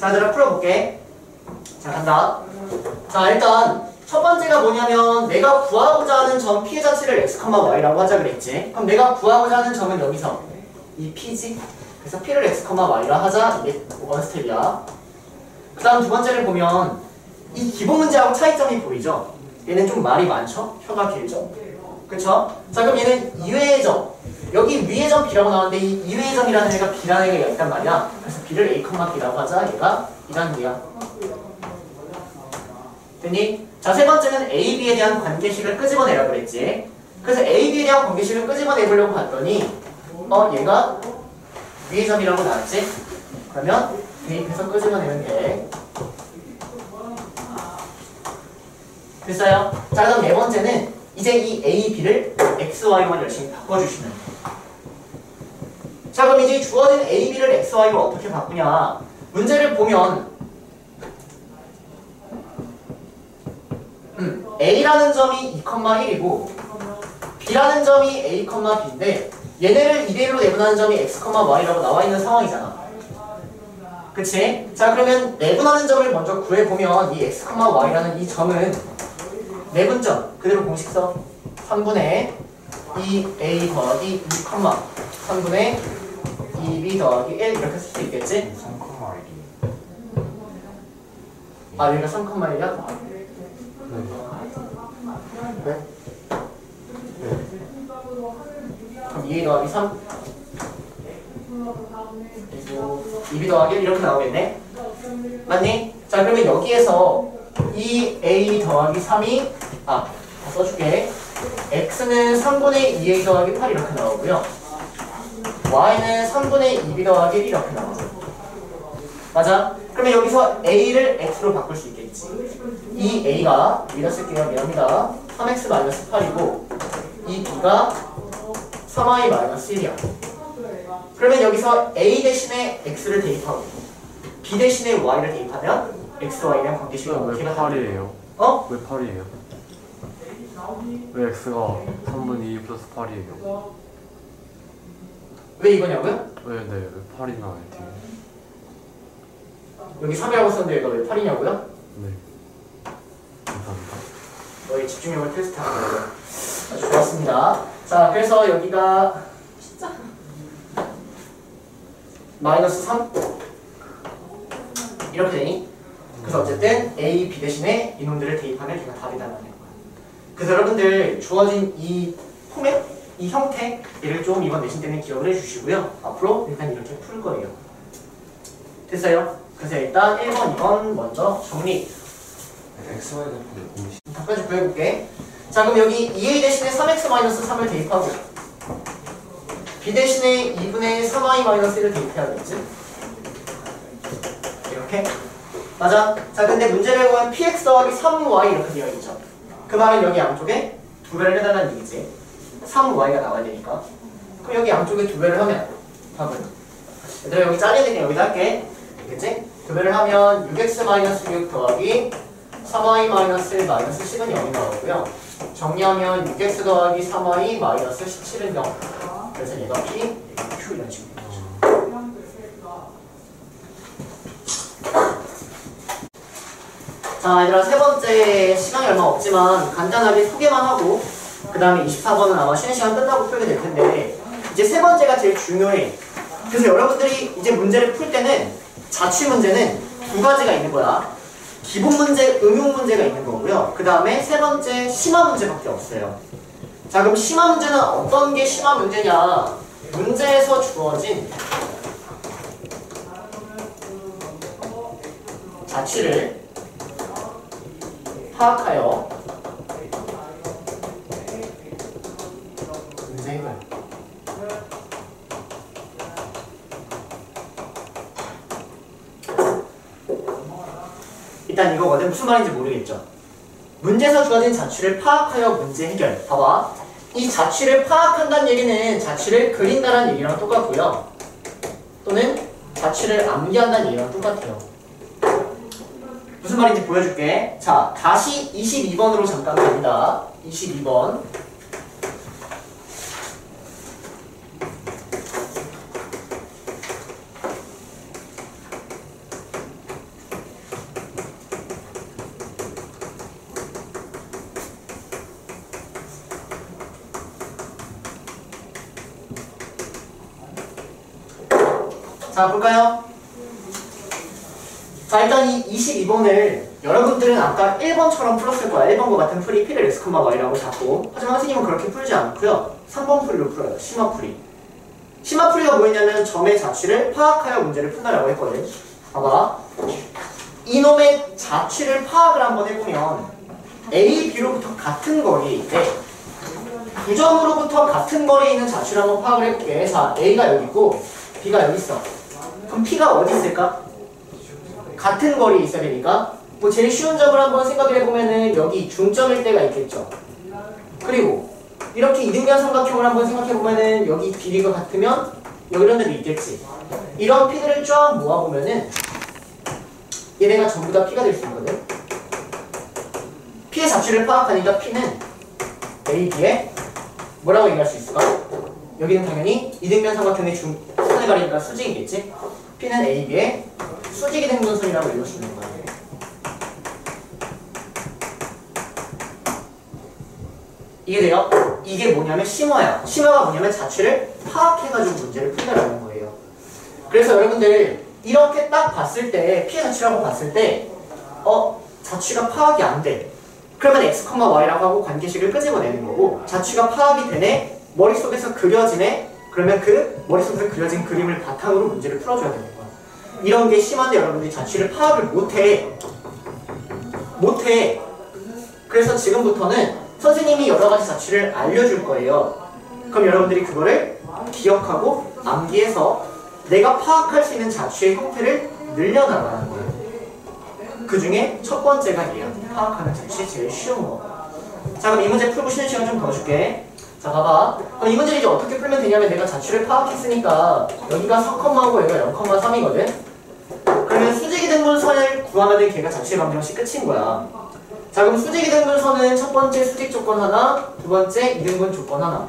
S1: 자, 얘들아 풀어볼게. 자, 간다. 자, 일단 첫 번째가 뭐냐면 내가 구하고자 하는 점 P의 자체를 x, y라고 하자 그랬지. 그럼 내가 구하고자 하는 점은 여기서 이 P지. 그래서 P를 x, y라 하자. 이게 5번 스텝이야. 그 다음 두 번째를 보면 이 기본 문제하고 차이점이 보이죠? 얘는 좀 말이 많죠? 혀가 길죠? 그쵸? 자 그럼 얘는 이외의 점 여기 위의 점 B라고 나왔는데 이 이외의 점이라는 애가 B라는 애가 있단 말이야 그래서 B를 A, B라고 하자 얘가 이라는 얘야 됐니? 자 세 번째는 A, B에 대한 관계식을 끄집어내라 그랬지 그래서 A, B에 대한 관계식을 끄집어내보려고 봤더니 어 얘가 위의 점이라고 나왔지? 그러면 대입해서 끄집어내면 돼 됐어요? 자 그럼 네 번째는 이제 이 A, B를 X, Y만 열심히 바꿔주시면 돼요. 자 그럼 이제 주어진 A, B를 X, Y로 어떻게 바꾸냐 문제를 보면 음, A라는 점이 2,1이고 B라는 점이 A, B인데 얘네를 이대로 내분하는 점이 X, Y라고 나와 있는 상황이잖아 그치? 자 그러면 내분하는 점을 먼저 구해보면 이 X, Y라는 이 점은 내분점 그대로 공식 써 3분의 2a 더하기 2, 3분의 2b 더하기 1 이렇게 쓸 수 있겠지?
S2: 3,1이
S1: 아 여기가 3,1이야? 네? 그럼 2a 더하기 3 그리고 2b 더하기 1 이렇게 나오겠네? 맞니? 자 그러면 여기에서 2a 더하기 3이 아, 다 써줄게 x는 3분의 2a 더하기 8 이렇게 나오고요 y는 3분의 2b 더하기 1 이렇게 나와요 맞아? 그러면 여기서 a를 x로 바꿀 수 있겠지 이 a가 여기다 쓸게요 미안합니다 3x 마이너스 8이고 이 b가 3y 마이너스 1이야 그러면 여기서 a 대신에 x를 대입하고 b 대신에 y를 대입하면 x, y랑 관계식이
S2: 왜
S1: 어떻게 나타나?
S2: 8이에요?
S1: 어?
S2: 왜 8이에요? 왜 x가 3분의 2 플러스 8이에요?
S1: 왜 이거냐고요?
S2: 왜, 네, 왜 8이 나와요, 뒤에?
S1: 여기 3이라고 썼는데 얘가 왜 8이냐고요?
S2: 네. 감사합니다.
S1: 너의 집중력을 테스트하는 거예요. 아주 좋았습니다. 자, 그래서 여기가 마이너스 3 이렇게 되니 그래서 어쨌든 A, B 대신에 이놈들을 대입하면 걔가 답이다라는 거야. 그래서 여러분들 주어진 이 포맷, 이 형태 얘를 좀 이번 내신 때는 기억을 해주시고요. 앞으로 일단 이렇게 풀 거예요. 됐어요? 그래서 일단 1번, 2번 먼저 정리.
S2: 공식.
S1: 답까지 구해볼게. 자, 그럼 여기 2a 대신에 3x-3을 대입하고 b 대신에 2분의 3y-1을 대입해야겠지? 이렇게? 맞아. 자, 근데 문제를 보면 px 더하기 3y 이렇게 되어 있죠. 그 말은 여기 양쪽에 두 배를 해달라는 얘기지. 3y가 나와야 되니까. 그럼 여기 양쪽에 두 배를 하면 답은 얘들아 여기 잘리는 게 여기다 할게. 알겠지? 두 배를 하면 6x-6 더하기 3y 마이너스 1 마이너스 10은 0이 나오고요. 정리하면 6x 더하기 3y 마이너스 17은 0. 그래서 얘가 p, q 이런 식으로 되죠. 자, 얘들아 세 번째 시간이 얼마 없지만 간단하게 소개만 하고 그 다음에 24번은 아마 쉬는 시간 끝나고 풀게 될 텐데 이제 세 번째가 제일 중요해. 그래서 여러분들이 이제 문제를 풀 때는 자취 문제는 두 가지가 있는 거야. 기본 문제, 응용 문제가 있는 거고요. 그 다음에 세 번째 심화 문제밖에 없어요. 자, 그럼 심화 문제는 어떤 게 심화 문제냐? 문제에서 주어진 자취를 파악하여 문제 해봐요. 일단 이거거든 무슨 말인지 모르겠죠. 문제에서 주어진 자취를 파악하여 문제 해결. 봐봐. 이 자취를 파악한다는 얘기는 자취를 그린다는 얘기랑 똑같고요. 또는 자취를 암기한다는 얘기랑 똑같아요. 무슨 말인지 보여줄게. 자, 다시 22번으로 잠깐 갑니다. 22번. 자, 볼까요? 자, 일단 이 22번을 여러분들은 아까 1번처럼 풀었을 거야. 1번과 같은 풀이 P를 X, Y라고 잡고. 하지만 선생님은 그렇게 풀지 않고요. 3번 풀이로 풀어요. 심화풀이. 심화풀이가 뭐였냐면 점의 자취를 파악하여 문제를 푼다라고 했거든. 봐봐. 이놈의 자취를 파악을 한번 해보면 A, B로부터 같은 거리에 있대. 9점으로부터 같은 거리에 있는 자취를 한번 파악을 해볼게. 자, A가 여기 있고 B가 여기 있어. 그럼 P가 어디 있을까? 같은 거리에 있어야 되니까 뭐 제일 쉬운 점을 한번 생각을 해보면은 여기 중점일 때가 있겠죠. 그리고 이렇게 이등변 삼각형을 한번 생각해보면은 여기 길이가 같으면 이런 데도 있겠지. 이런 P들을 쫙 모아보면은 얘네가 전부 다 P가 될 수 있거든. P의 자취를 파악하니까 P는 A, B에 뭐라고 얘기할 수 있을까? 여기는 당연히 이등변 삼각형의 중 선을 가리니까 수직이겠지? P는 A, B의 수직이 된 분선이라고 읽을 수 있는 거야. 이게 돼요? 이게 뭐냐면 심화야. 심화가 뭐냐면 자취를 파악해가지고 문제를 푼다라는 거예요. 그래서 여러분들 이렇게 딱 봤을 때 피해 자취라고 봤을 때 어? 자취가 파악이 안 돼. 그러면 x, y라고 하고 관계식을 끄집어내는 거고 자취가 파악이 되네? 머릿속에서 그려지네? 그러면 그 머릿속에서 그려진 그림을 바탕으로 문제를 풀어줘야 거야. 이런 게 심한데 여러분들이 자취를 파악을 못해. 못해. 그래서 지금부터는 선생님이 여러 가지 자취를 알려줄 거예요. 그럼 여러분들이 그거를 기억하고 암기해서 내가 파악할 수 있는 자취의 형태를 늘려나가는 거예요. 그 중에 첫 번째가 얘야. 파악하는 자취 제일 쉬운 거. 자 그럼 이 문제 풀고 쉬는 시간 좀 더 줄게. 자 봐봐. 그럼 이 문제를 이제 어떻게 풀면 되냐면 내가 자취를 파악했으니까 여기가 4,5고 여기가 0,3이거든. 그러면 수직이 된 분선을 구하면 걔가 자취의 방정식 끝인 거야. 자 그럼 수직 이 등분선은 첫 번째 수직 조건 하나, 두 번째 이등분 조건 하나.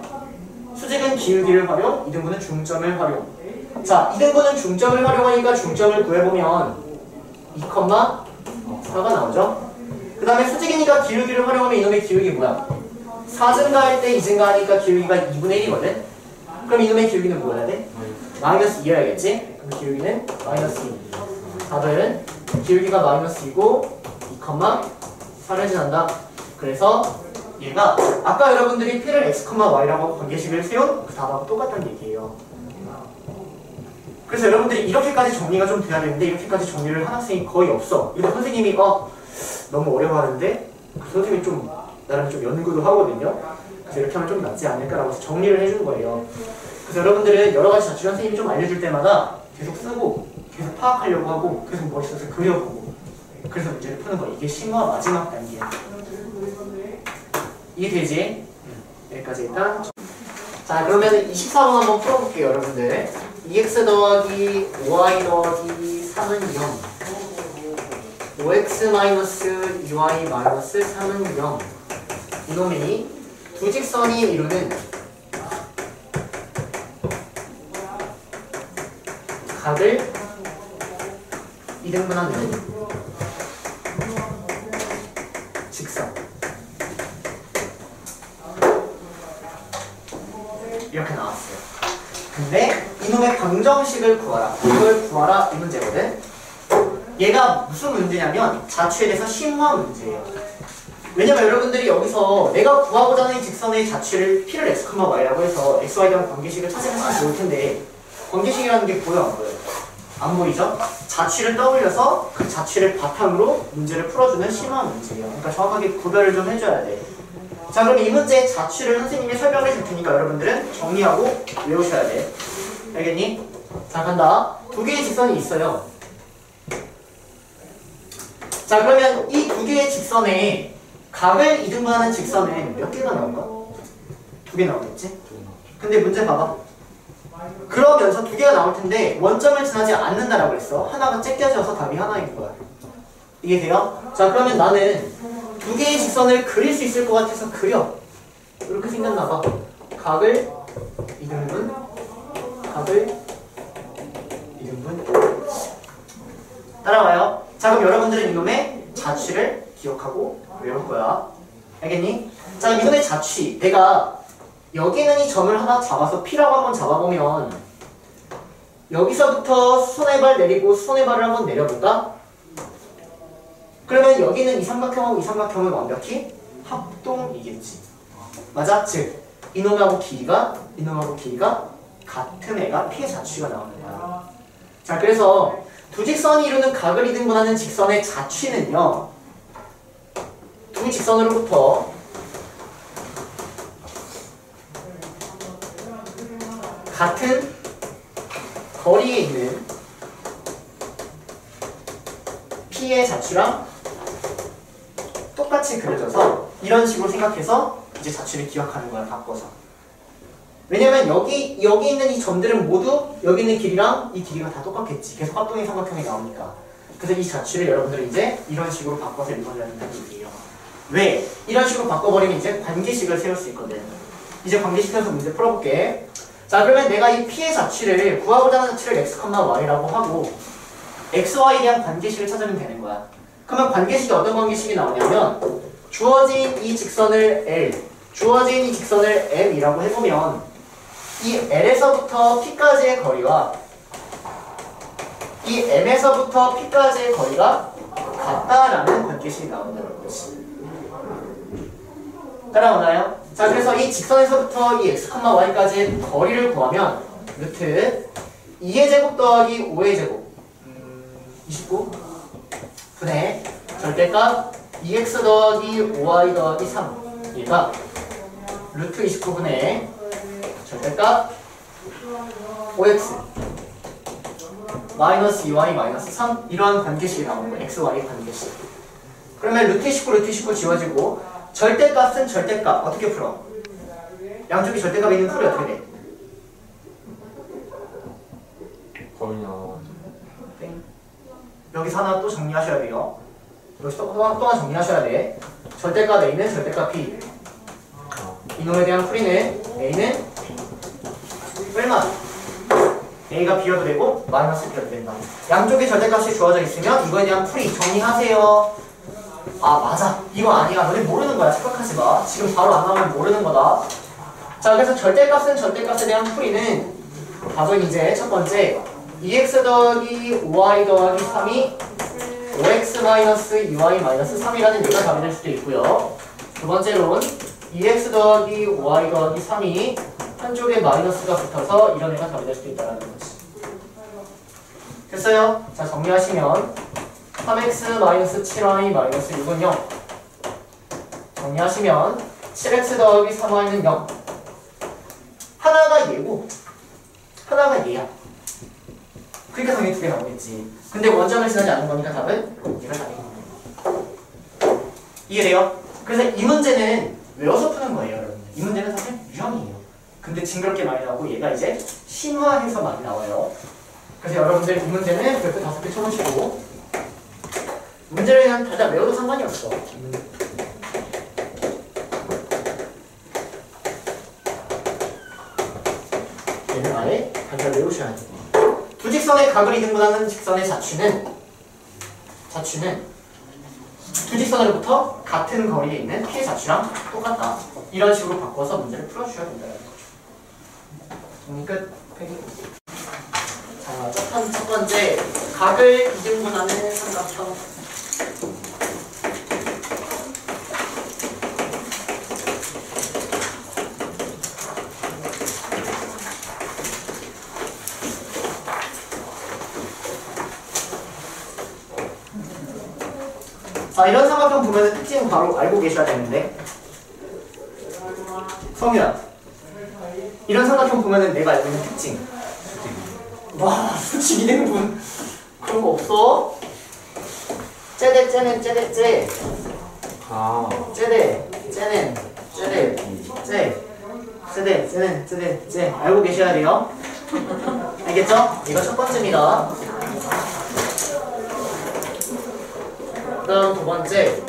S1: 수직은 기울기를 활용, 이등분은 중점을 활용. 자 이등분은 중점을 활용하니까 중점을 구해보면 2,4가 나오죠. 그 다음에 수직이니까 기울기를 활용하면 이놈의 기울기 뭐야? 4 증가할 때 2 증가하니까 기울기가 2분의 1이거든? 그럼 이놈의 기울기는 뭐여야 돼? 마이너스 2여야겠지? 그럼 기울기는 마이너스 2 답은 기울기가 마이너스 2고 2,4를 지난다 그래서 얘가 아까 여러분들이 P를 X, Y라고 관계식을 세운 그 답하고 똑같다는 얘기예요 그래서 여러분들이 이렇게까지 정리가 좀 돼야 되는데 이렇게까지 정리를 한 학생이 거의 없어 이거 선생님이 어 너무 어려워하는데 그 선생님이 좀 나름 좀 연구도 하거든요. 그래서 이렇게 하면 좀 낫지 않을까라고 해서 정리를 해준 거예요. 그래서 여러분들은 여러 가지 자취 선생님이 좀 알려줄 때마다 계속 쓰고 계속 파악하려고 하고 계속 머릿속에서 그려보고 그래서 문제를 푸는 거 이게 심화 마지막 단계야 이게 되지? 여기까지 일단. 자 그러면 24번 한번 풀어볼게요 여러분들. 2x 더하기 5y 더하기 3은 0 5x 마이너스 2y 마이너스 3은 0 이놈이 두 직선이 이루는 각을 이등분하는 직선 이렇게 나왔어요. 근데 이놈의 방정식을 구하라. 이걸 구하라 이 문제거든. 얘가 무슨 문제냐면 자취에 대해서 심화 문제예요. 왜냐면 여러분들이 여기서 내가 구하고자 하는 이 직선의 자취를 P를 X, Y라고 해서 XY에 대한 관계식을 찾으면 좋을 텐데 관계식이라는 게 보여 안 보여요? 안 보이죠? 자취를 떠올려서 그 자취를 바탕으로 문제를 풀어주는 심화 문제예요. 그러니까 정확하게 구별을 좀 해줘야 돼. 자 그럼 이 문제의 자취를 선생님이 설명해 줄 테니까 여러분들은 정리하고 외우셔야 돼. 알겠니? 자 간다. 두 개의 직선이 있어요. 자 그러면 이 두 개의 직선에 각을 이등분하는 직선은 몇 개가 나올까? 두 개 나오겠지? 근데 문제 봐봐. 그러면서 두 개가 나올 텐데 원점을 지나지 않는다라고 했어. 하나가 째껴져서 답이 하나인 거야. 이게 돼요? 자 그러면 나는 두 개의 직선을 그릴 수 있을 것 같아서 그려. 이렇게 생겼나 봐. 각을 이등분, 각을 이등분. 따라와요. 자 그럼 여러분들은 이놈의 자취를 기억하고 외울 거야. 알겠니? 자 이놈의 자취. 내가 여기 있는 이 점을 하나 잡아서 P라고 한번 잡아보면 여기서부터 손의 발 내리고 손의 발을 한번 내려볼까? 그러면 여기 있는 이 삼각형하고 이 삼각형은 완벽히 합동이겠지. 맞아? 즉 이놈하고 길이가 이놈하고 길이가 같은 애가 P의 자취가 나오는 거야. 자 그래서 두 직선이 이루는 각을 이등분하는 직선의 자취는요. 두 직선으로부터 같은 거리에 있는 P의 자취랑 똑같이 그려져서 이런 식으로 생각해서 이제 자취를 기억하는 거야 바꿔서. 왜냐면 여기 여기 있는 이 점들은 모두 여기 있는 길이랑 이 길이가 다 똑같겠지. 계속 합동의 삼각형이 나오니까. 그래서 이 자취를 여러분들은 이제 이런 식으로 바꿔서 읽어내야 된다는 얘기예요 왜? 이런 식으로 바꿔버리면 이제 관계식을 세울 수 있거든. 이제 관계식 세워서 문제 풀어볼게. 자 그러면 내가 이 P의 자취를 구하고자 하는 자취를 x, y라고 하고 x, y에 대한 관계식을 찾으면 되는 거야. 그러면 관계식이 어떤 관계식이 나오냐면 주어진 이 직선을 L 주어진 이 직선을 M이라고 해보면 이 L에서부터 P까지의 거리와 이 M에서부터 P까지의 거리가 같다라는 관계식이 나온다는 거지 따라오나요? 자 그래서 이 직선에서부터 이 x, y까지의 거리를 구하면 루트 2의 제곱 더하기 5의 제곱 29 분의 절대값 2x 더하기 5y 더하기 3 얘가 루트 29분의 절대값 5x 마이너스 2y 마이너스 3 이러한 관계식이 나오는 거예요. x, y 관계식. 그러면 루트 29 루트 29 지워지고 절대값은 절대값 어떻게 풀어? 양쪽이 절대값이 있는 풀이 어떻게 돼?
S2: 거의
S1: 땡. 여기서 하나 또 정리하셔야 돼요. 이거 또- 또한, 또한 정리하셔야 돼. 절대값 A는 절대값 B. 이놈에 대한 풀이는 A는 얼마? A가 B여도 되고 마이너스 B여도 된다. 양쪽에 절대값이 주어져 있으면 이거에 대한 풀이 정리하세요. 아 맞아. 이거 아니야. 너네 모르는 거야. 착각하지 마. 지금 바로 안 나오면 모르는 거다. 자 그래서 절대값은 절대값에 대한 풀이는 바로 이제 첫 번째 2x 더하기 5y 더하기 3이 5x 마이너스 2y 마이너스 3이라는 얘가 답이 될 수도 있고요. 두 번째로는 2x 더하기 5y 더하기 3이 한쪽에 마이너스가 붙어서 이런 애가 답이 될 수도 있다는 거지. 됐어요? 자 정리하시면 3x 마이너스 7y 마이너스 6은 0 정리하시면 7x 더하기 3y는 0 하나가 얘고. 하나가 얘야. 그러니까 당연히 두개 나오겠지. 근데 원점을 지나지 않는 거니까 답은 얘가 답인 겁니다 이해돼요? 그래서 이 문제는 외워서 푸는 거예요 여러분? 이 문제는 사실 유형이에요. 근데 징그럽게 많이 나오고 얘가 이제 심화해서 많이 나와요. 그래서 여러분들 이 문제는 별표 다섯 개 쳐놓으시고 문제를 그냥 다다 외워도 상관이 없어. 얘는 아예 다다 외우셔야 돼. 두 직선의 각을 이등분하는 직선의 자취는 자취는 두 직선으로부터 같은 거리에 있는 피의 자취랑 똑같다. 이런 식으로 바꿔서 문제를 풀어주셔야 된다는 거죠. 정리 끝. 자, 첫 번째 각을 이등분하는 삼각형. 자, 이런 삼각형 보면 특징 바로 알고 계셔야 되는데. 성유야. 이런 삼각형 보면은 내가 알고 있는 특징. 와, 수직 이등분. 그런 거 없어? 째대, 째는, 째대, 째.
S2: 아,
S1: 째대, 째는, 째대, 째. 째대, 째는, 째대, 째. 알고 계셔야 돼요. 알겠죠? 이거 첫 번째입니다. 그 다음 두 번째.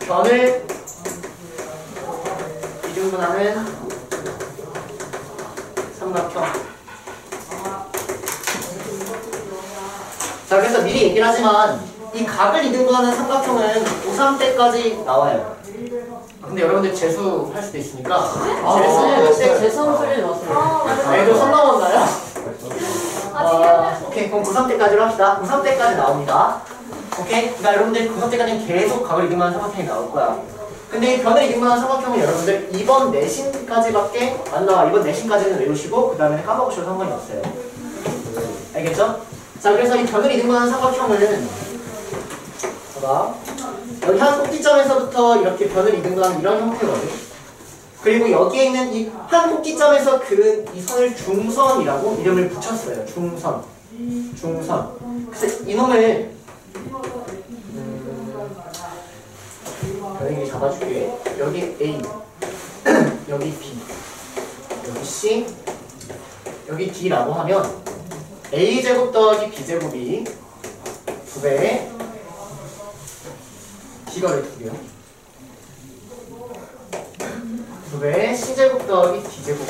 S1: 변을 이등분하는 삼각형. 자, 그래서 미리 얘기를 하지만 이 각을 이등분하는 삼각형은 고3 때까지 나와요. 근데 여러분들 재수 할 수도 있으니까 재수 때
S3: 재수험 소리 넣었어요.
S1: 애도 손 넘었나요? 아, 오케이 그럼 고3 때까지로 합시다. 고3 때까지 나옵니다. 오케이? 그러니까 여러분들 고3 때까지는 계속 각을 이등분하는 삼각형이 나올 거야. 근데 이 변을 이등분하는 삼각형은 여러분들 이번 내신까지밖에 안 나와. 이번 내신까지는 외우시고 그 다음에 까먹으셔도 상관이 없어요. 알겠죠? 자 그래서 이 변을 이등분하는 삼각형은 봐봐 여기 한 꼭지점에서부터 이렇게 변을 이등분하는 이런 형태거든. 그리고 여기에 있는 이 한 꼭지점에서 그은 이 선을 중선이라고 이름을 붙였어요. 중선. 중선. 그래서 이놈을 음, 여기 잡아줄게. 여기 A 여기 B 여기 C 여기 D라고 하면 a제곱 더하기 b제곱이 두 배에 D가를 두 개요. 두 배에 c제곱 더하기 d제곱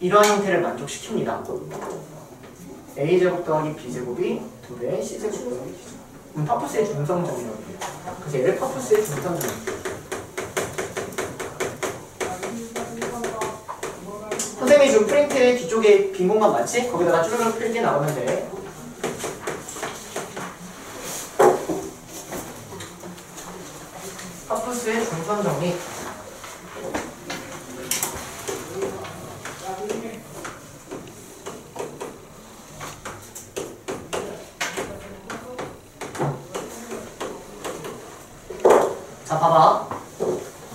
S1: 이러한 형태를 만족시킵니다. a제곱 더하기 b제곱이 두 배에 c제곱 더하기 d제곱 그럼 파푸스의 중성점이라고 해요. 그래서 얘를 파푸스의 중성점 선생님이 준 프린트의 뒤쪽에 빈 공간 많지? 거기다가 쭈르륵 필게 나오면 돼. 파푸스의 중선 정리. 자, 봐봐.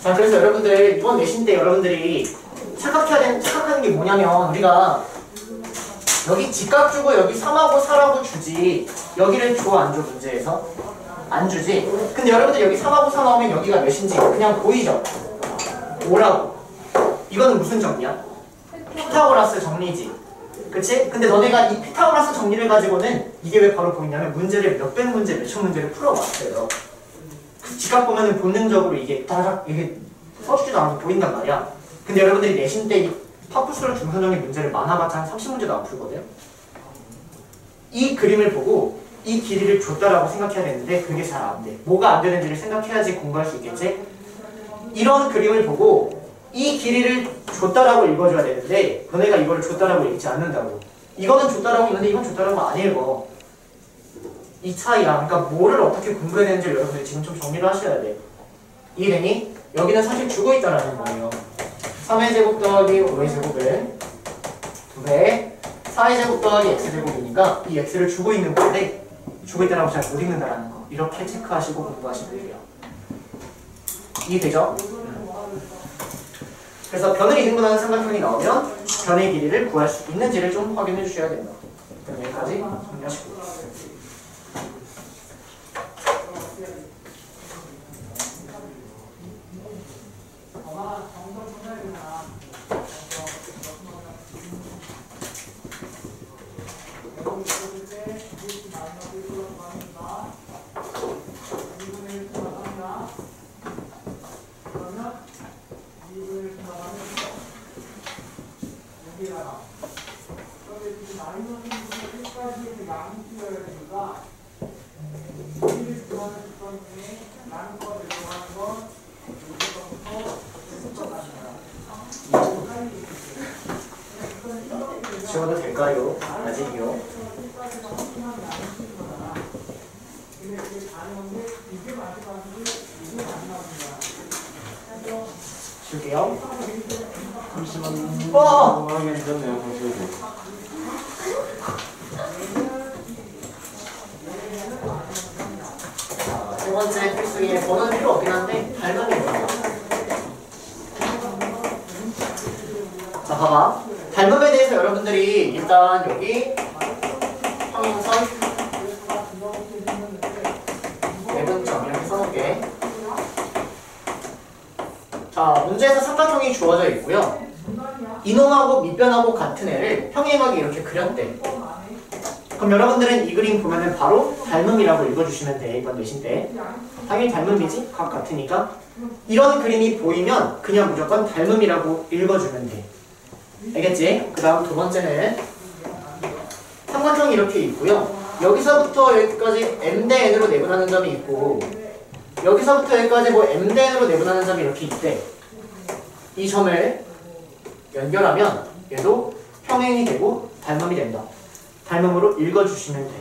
S1: 자, 그래서 여러분들 이번 내신 때 여러분들이 착각해야 되는 착각하는 게 뭐냐면 우리가 여기 직각 주고 여기 3하고 4라고 주지 여기를 줘 안 줘 문제에서 안 주지 근데 여러분들 여기 3하고 4 나오면 여기가 몇인지 그냥 보이죠 5라고 이거는 무슨 정리야? 피타고라스 정리지 그치? 근데 너네가 이 피타고라스 정리를 가지고는 이게 왜 바로 보이냐면 문제를 몇백 문제, 몇천 문제를 풀어왔어요. 그 지각 보면은 본능적으로 이게 따rak 이게 써주지도 않아서 보인단 말이야. 근데 여러분들이 내신 때 이 파푸스를 중선형의 문제를 많아봤자 한 30문제도 안 풀거든요. 이 그림을 보고 이 길이를 줬다라고 생각해야 되는데 그게 잘 안 돼. 뭐가 안 되는지를 생각해야지 공부할 수 있겠지? 이런 그림을 보고 이 길이를 줬다라고 읽어줘야 되는데 너네가 이거를 줬다라고 읽지 않는다고. 이거는 줬다라고 읽는데 이건 줬다라고 안 읽어. 이 차이야. 그러니까 뭐를 어떻게 공부해야 되는지 여러분들이 지금 좀 정리를 하셔야 돼. 이해되니? 여기는 사실 주고 있다라는 거예요. 3의 제곱 더하기 5의 제곱은 2배 4의 제곱 더하기 x제곱이니까 이 x를 주고 있는 건데 주고 있다라고 잘못 읽는다라는 거. 이렇게 체크하시고 공부하시면 돼요. 이해되죠? 그래서 변을 이등분하는 삼각형이 나오면 변의 길이를 구할 수 있는지를 좀 확인해 주셔야. 그럼 여기까지 정리하시고. 지워도 될까요? 아직이요. 줄게요.
S2: 잠시만요.
S1: 어!
S2: 되셨네요, 선생님.
S1: 자, 세 번째 필수에 번호는 필요 없긴 한데 닮음이 뭐야? 자, 봐봐. 닮음에 대해서 여러분들이 일단 여기 평행선 대분점 이렇게 써놓을게. 자, 문제에서 삼각형이 주어져 있고요. 이놈하고 밑변하고 같은 애를 평행하게 이렇게 그렸대. 그럼 여러분들은 이 그림 보면은 바로 닮음이라고 읽어주시면 돼 이번 내신 때 당연히 닮음이지 각 같으니까 이런 그림이 보이면 그냥 무조건 닮음이라고 읽어주면 돼 알겠지? 그 다음 두 번째는 삼각형이 이렇게 있고요 여기서부터 여기까지 m 대 n으로 내분하는 점이 있고 여기서부터 여기까지 뭐 m 대 n으로 내분하는 점이 이렇게 있대 이 점을 연결하면 얘도 평행이 되고 닮음이 된다 닮음으로 읽어주시면 돼.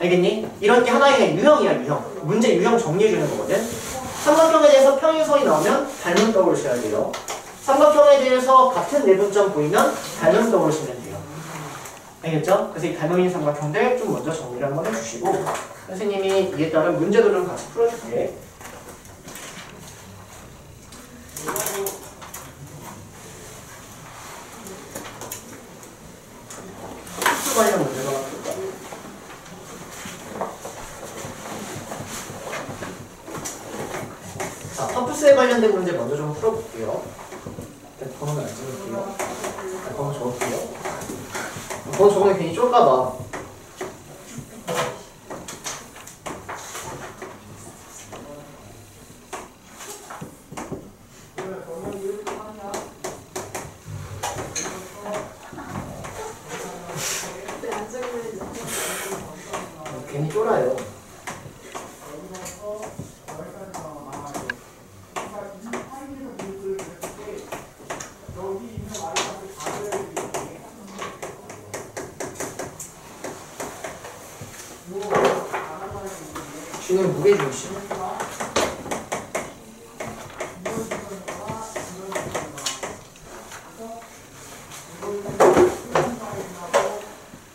S1: 알겠니? 이런 게 하나의 유형이야, 유형. 문제 유형 정리해주는 거거든. 삼각형에 대해서 평행선이 나오면 닮음 떠오르셔야 돼요. 삼각형에 대해서 같은 내분점 보이면 닮음 떠오르시면 돼요. 알겠죠? 그래서 이 닮음인 삼각형들 좀 먼저 정리를 한번 해주시고 선생님이 이에 따른 문제도 좀 같이 풀어줄게. 특수 관련 문제가 나왔을까? 자, 퍼프스에 관련된 문제 먼저 좀 풀어볼게요. 일단 번호는 안 적을게요. 아, 번호 적을게요. 번호 적으면 괜히 쫄까봐. 괜히 쫄아요. 쥐는 무게중심.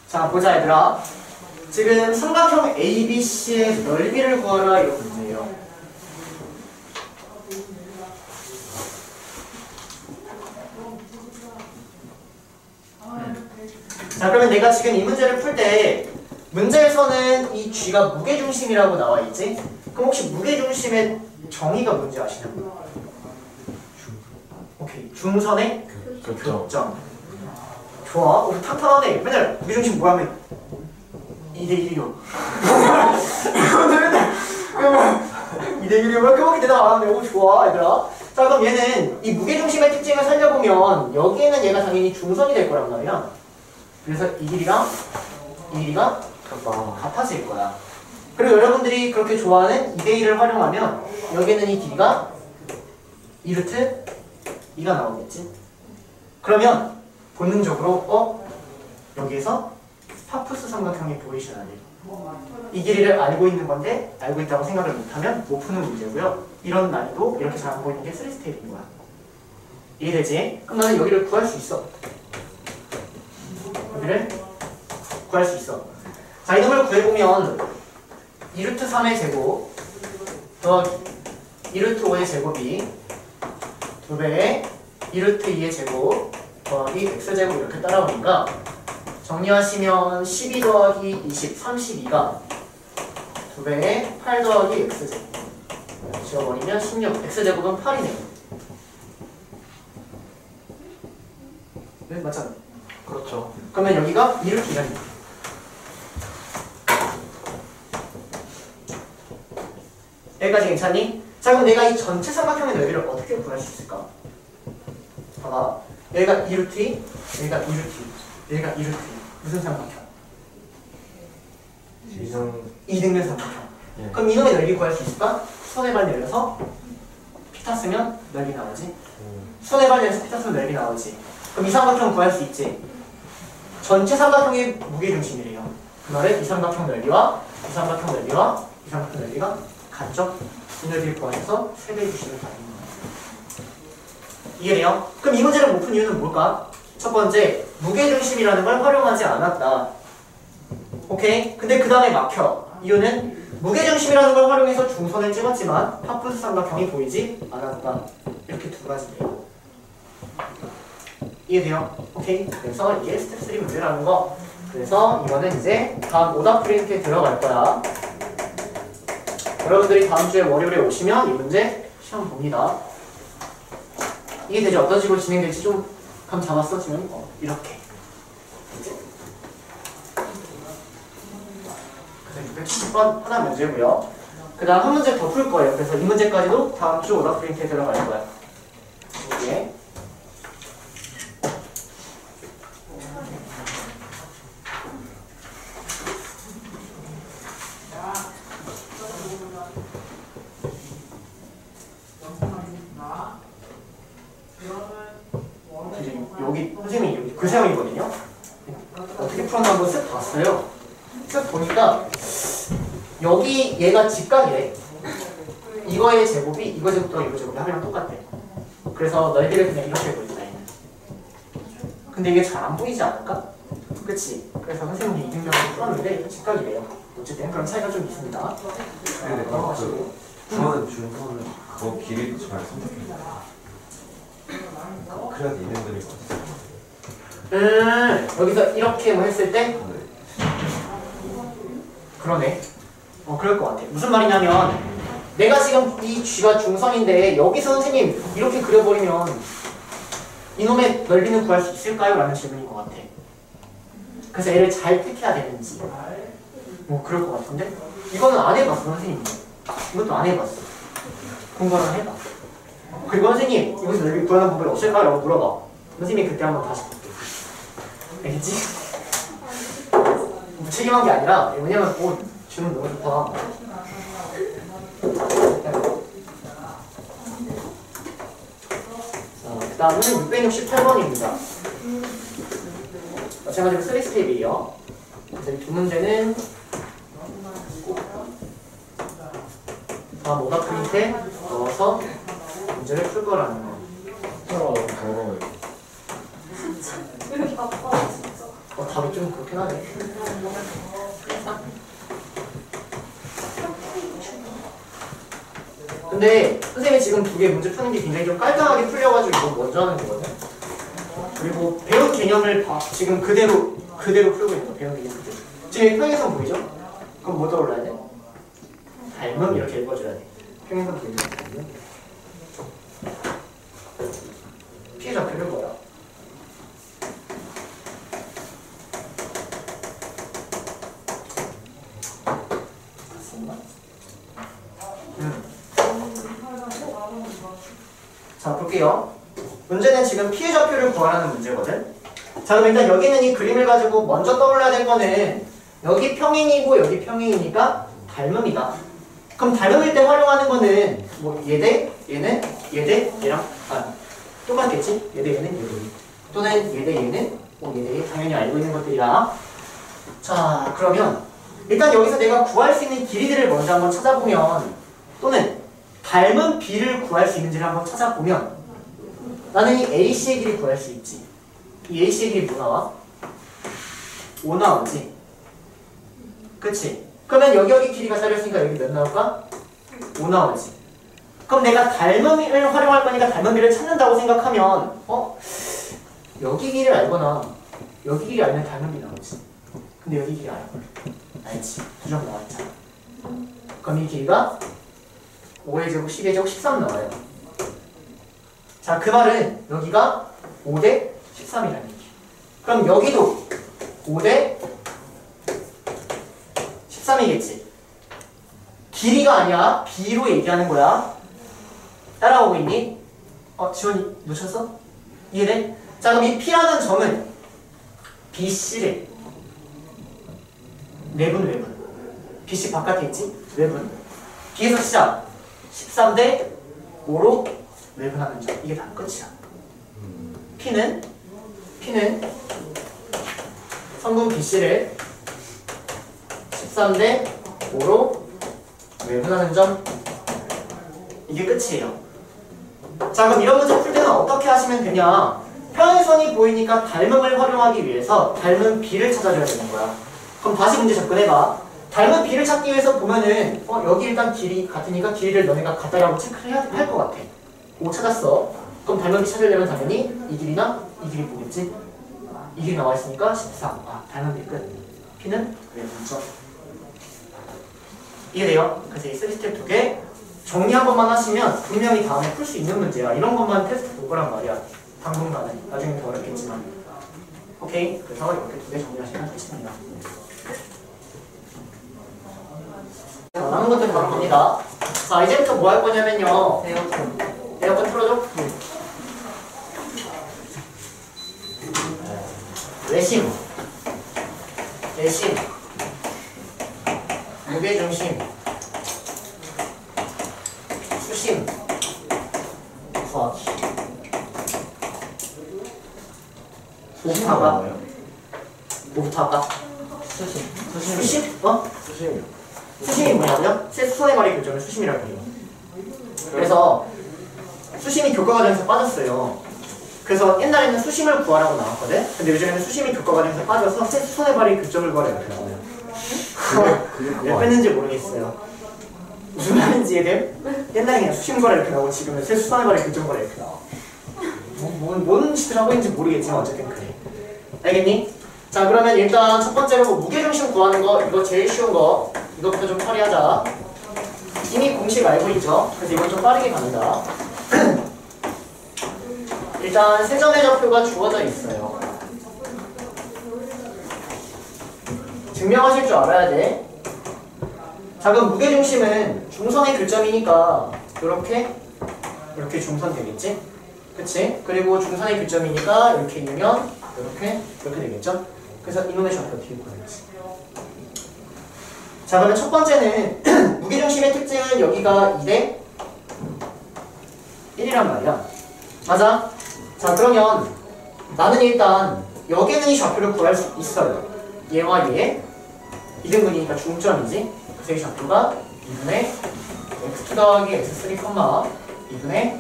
S1: 자, 보자, 얘들아. 지금 삼각형 ABC의 넓이를 구하라 이런 문제예요. 자 그러면 내가 지금 이 문제를 풀때 문제에서는 이 G가 무게중심이라고 나와 있지? 그럼 혹시 무게중심의 정의가 뭔지 아시나요? 오케이 중선의
S2: 그렇죠.
S1: 교점 좋아. 오, 탄탄하네. 맨날 무게중심 뭐 하면 2대 1이요. 이거는 맨날 그러면 2대 1이면 그거밖에 대답 안 하네. 오, 좋아, 얘들아. 자, 그럼 얘는 이 무게중심의 특징을 살려보면 여기에는 얘가 당연히 중선이 될 거란 말이야. 그래서 이 길이랑 이 길이가
S2: 아,
S1: 같아질 거야. 그리고 여러분들이 그렇게 좋아하는 2대1을 활용하면 여기는 이 길이가 2루트 2가 나오겠지. 그러면 본능적으로 어? 여기에서 파푸스 삼각형이 돼. 이 길이를 알고 있는 건데 알고 있다고 생각을 못하면 못 푸는 문제고요. 이런 난이도 이렇게 잘 안 보이는 게 3스테이프인 거야. 이해되지? 그럼 나는 여기를 구할 수 있어. 여기를 구할 수 있어. 자, 이놈을 구해보면 2루트 3의 제곱 더하기 2루트 5의 제곱이 2배의 2루트 2의 제곱 더하기 x제곱 이렇게 따라오니까 정리하시면 12 더하기 20, 32가 2배의 8 더하기 x제곱. 지워버리면 16, x제곱은 8이네요. 네, 맞잖아
S2: 그렇죠.
S1: 그러면 여기가 2루트 2입니다 여기까지 괜찮니? 자 그럼 내가 이 전체 삼각형의 넓이를 어떻게 구할 수 있을까? 봐봐 여기가 2루트 2, 여기가 2루트 2, 여기가 2루트 2 무슨 삼각형?
S2: 이성
S1: 이등변 삼각형
S2: 예.
S1: 그럼 이놈의 넓이 구할 수 있을까? 손에 발 내려서 피타 쓰면 넓이 나오지
S2: 음,
S1: 수선의 발 내려서 피타 쓰면 넓이 나오지 그럼 이 삼각형 구할 수 있지 전체 삼각형의 무게중심이래요 그 말은 이 삼각형 넓이와 이 삼각형 넓이와 이 삼각형 넓이가 이 넓이를 구하셔서 세 배 해 주시면 되는 거예요 이해돼요? 그럼 이 문제를 못 푼 이유는 뭘까? 첫 번째 무게중심이라는 걸 활용하지 않았다 오케이? 근데 그 다음에 막혀 이유는 무게중심이라는 걸 활용해서 중선을 찍었지만 파푸스 삼각형이 보이지 않았다 이렇게 두 가지예요 이해돼요? 오케이? 그래서 이게 스텝 3 문제라는 거 그래서 이거는 이제 다음 오답 프린트에 들어갈 거야 여러분들이 다음 주에 월요일에 오시면 이 문제 시험 봅니다 이해되죠? 어떤 식으로 진행될지 좀 감 잡았어? 지금? 어, 이렇게 그래서 670번 하나 문제고요 그 다음 한 문제 더 풀 거예요 그래서 이 문제까지도 다음 주 오답 프린트에 들어갈 거야 이게 지금 여기 그 세형이거든요. 어떻게 풀었나 한번 쓱 봤어요. 쓱 보니까 여기 얘가 직각이래. 이거의 제곱이 이거 제곱과 이거 제곱이 하면 똑같대. 그래서 넓이를 그냥 이렇게 보인다. 근데 이게 잘 안 보이지 않을까? 그치? 그래서 선생님이 이등병을 풀었는데 직각이래요. 어쨌든 그런 차이가 좀 있습니다.
S4: 근데
S1: 넘어가시고.
S4: 중원 준선은 그거 길이도 잘 선택해요. 그래야 이등분이 맞아.
S1: 음, 여기서 이렇게 뭐 했을 때
S4: 네.
S1: 그러네. 어, 그럴 것 같아. 무슨 말이냐면, 내가 지금 이 쥐가 중선인데, 여기서 선생님, 이렇게 그려버리면, 이놈의 넓이는 구할 수 있을까요? 라는 질문인 것 같아. 그래서 얘를 잘 택해야 되는지. 뭐, 그럴 것 같은데? 이거는 안 해봤어, 선생님. 이것도 안 해봤어. 공부 하나 해봐. 그리고 선생님, 여기서 넓이 구하는 법을 없을까요? 라고 물어봐. 선생님이 그때 한번 다시. 알겠지? 무책임한 게 아니라 왜냐면 오 주문 너무 좋다. 자, 그 다음은 668번입니다. 마찬가지로 3스텝이에요. 그래서 이 두 문제는 다음 오답 프린트에 넣어서 문제를 풀 거라는 거.
S2: 더러워
S3: 바빠 진짜.
S1: 어, 답이 좀 그렇긴 하네. 근데 선생님이 지금 두 개 문제 푸는 게 굉장히 좀 깔끔하게 풀려가지고 이거 먼저 하는 거거든. 그리고 배운 개념을 봐. 지금 그대로 그대로 풀고 있는 거 배운 개념 그대로. 지금 평행선 보이죠? 그럼 뭐 떠올라야 돼? 닮음 이렇게 읽어줘야 돼. 평행선 보이죠? 닮음. 피해 잡히는 거야. 자 볼게요. 문제는 지금 피해 좌표를 구하라는 문제거든. 자 그럼 일단 여기 있는 이 그림을 가지고 먼저 떠올려야 될 거는 여기 평행이고 여기 평행이니까 닮음이다. 그럼 닮음일 때 활용하는 거는 뭐 얘대 얘는 얘대 얘랑 아 똑같겠지? 얘대 얘는 얘대 또는 얘대 얘는 뭐 얘대 당연히 알고 있는 것들이라 자 그러면 일단 여기서 내가 구할 수 있는 길이들을 먼저 한번 찾아보면 또는 닮은 B를 구할 수 있는지를 한번 찾아보면 나는 이 AC의 길이 구할 수 있지 이 AC의 길이 뭐 나와? 5 나오지 그치? 그러면 여기 여기 길이가 쌓였으니까 여기 몇 나올까? 5 나오지 그럼 내가 닮음을 활용할 거니까 닮음비를 찾는다고 생각하면 어? 여기 길이를 알거나 여기 길이 알면 닮음비 나오지 근데 여기 길이 알아 알지 두 점 나왔잖아 그럼 이 길이가 5의 제곱 10의 제곱 13 나와요. 자 그 말은 여기가 5대 13이라는 얘기 그럼 여기도 5대 13이겠지? 길이가 아니야. B로 얘기하는 거야. 따라오고 있니? 어 지원이 놓쳤어? 이해돼? 자 그럼 이 P라는 점은 BC를 내분 외분. BC 바깥에 있지? 외분. B에서 시작 13대 5로 외분하는 점. 이게 다 끝이야. P는 P는 성분 BC를 13대 5로 외분하는 점. 이게 끝이에요. 자 그럼 이런 문제 풀 때는 어떻게 하시면 되냐? 평행선이 보이니까 닮음을 활용하기 위해서 닮은 B를 찾아줘야 되는 거야. 그럼 다시 문제 접근해봐 닮은 B를 찾기 위해서 보면은 어 여기 일단 길이 같으니까 길이를 너네가 같다라고 체크를 해야 할 것 같아 5 찾았어 그럼 닮은 B 찾으려면 당연히 이 길이나 이 길이 보겠지 이 길이 나와 있으니까 14 아, 닮은 B 끝 P는 왜 문점 이해돼요? 그래서 이 3스텝 두 개 정리 한 번만 하시면 분명히 다음에 풀 수 있는 문제야. 이런 것만 테스트 볼 거란 말이야. 당분간은. 나중에 더 어렵겠지만. 오케이? 그래서 이렇게 두 개 정리하시면 끝입니다. 자, 남은 것들 바로 갑니다. 자, 이제부터 뭐 할 거냐면요.
S3: 에어컨.
S1: 에어컨 틀어줘. 외심. 내심. 무게중심. 수심. 구하기. 뭐부터 할까? 뭐부터 할까?
S3: 수심.
S1: 수심? 어?
S4: 수심이요.
S1: 수심이 뭐냐고요? 수선의 말의 교정을 수심이라고 해요. 그래서 수심이 교과과정에서 빠졌어요. 그래서 옛날에는 수심을 구하라고 나왔거든. 근데 요즘에는 수심이 교과과정에서 빠져서 새 수선의 발의 교점을 구하라 이렇게 나와요. 왜? 뺐는지 모르겠어요. 무슨 말인지 이해돼? 옛날에 그냥 수심 구하라 이렇게 나오고 지금은 새 수선의 발의 교점 구하라 이렇게 나와. 뭐, 뭔, 뭔 짓을 하고 있는지 모르겠지만 어쨌든 그래. 알겠니? 자 그러면 일단 첫 번째로 무게중심 구하는 거 이거 제일 쉬운 거 이것부터 좀 처리하자. 이미 공식 알고 있죠? 그래서 이건 좀 빠르게 갑니다. 일단 세점의 좌표가 주어져 있어요. 증명하실 줄 알아야 돼. 자 그럼 무게중심은 중선의 교점이니까 이렇게 이렇게 중선 되겠지? 그치? 그리고 중선의 교점이니까 이렇게 있으면 이렇게 이렇게 되겠죠? 그래서 이놈의 좌표 뒤에 보내야지. 자 그러면 첫 번째는 무게중심의 특징은 여기가 2대 1이란 말이야. 맞아? 자 그러면 나는 일단 여기는 이 좌표를 구할 수 있어요. 얘와 얘 이등분이니까 중점이지. 그래서 이 좌표가 2분의 x2 더하기 x3, 2분의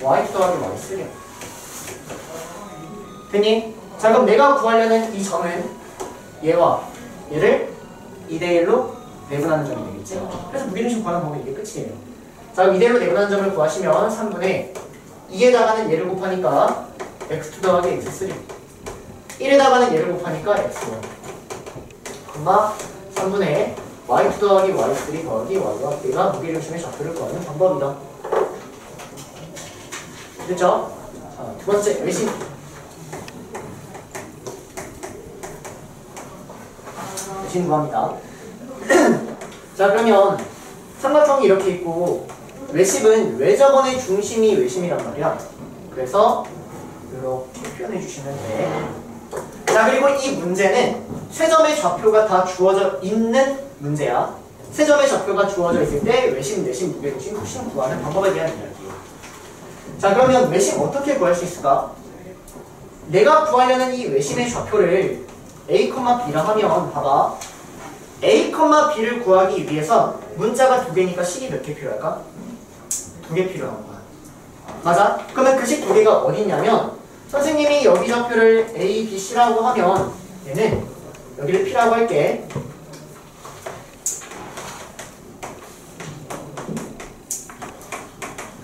S1: y2 더하기 y3야. 됐니? 자 그럼 내가 구하려는 이 점은 얘와 얘를 2대1로 내분하는 점이 되겠지? 그래서 무게중심 구하는 방법이 이게 끝이에요. 자 그럼 2대1로 내분하는 점을 구하시면 3분의 2에다가는 얘를 곱하니까 x2 더하기 x3 1에다가는 얘를 곱하니까 x1 금마 3분의 y2 더하기 y3 더하기 y와 얘가 무게중심의 좌표를 구하는 방법이다. 됐죠? 자, 두 번째 외심 외심 구합니다. 자 그러면 삼각형이 이렇게 있고 외심은 외접원의 중심이 외심이란 말이야. 그래서 이렇게 표현해 주시면 돼. 자 그리고 이 문제는 세 점의 좌표가 다 주어져 있는 문제야. 세 점의 좌표가 주어져 있을 때 외심, 내심, 무게중심, 푸심 구하는 방법에 대한 이야기예요. 자 그러면 외심 어떻게 구할 수 있을까? 내가 구하려는 이 외심의 좌표를 a, b라 하면 봐봐. a, b를 구하기 위해서 문자가 두 개니까 식이 몇 개 필요할까? 두 개 필요한 거야. 맞아? 그러면 그 식 두 개가 어디 있냐면 선생님이 여기 좌표를 a, b, c라고 하면 얘는 여기를 p라고 할게.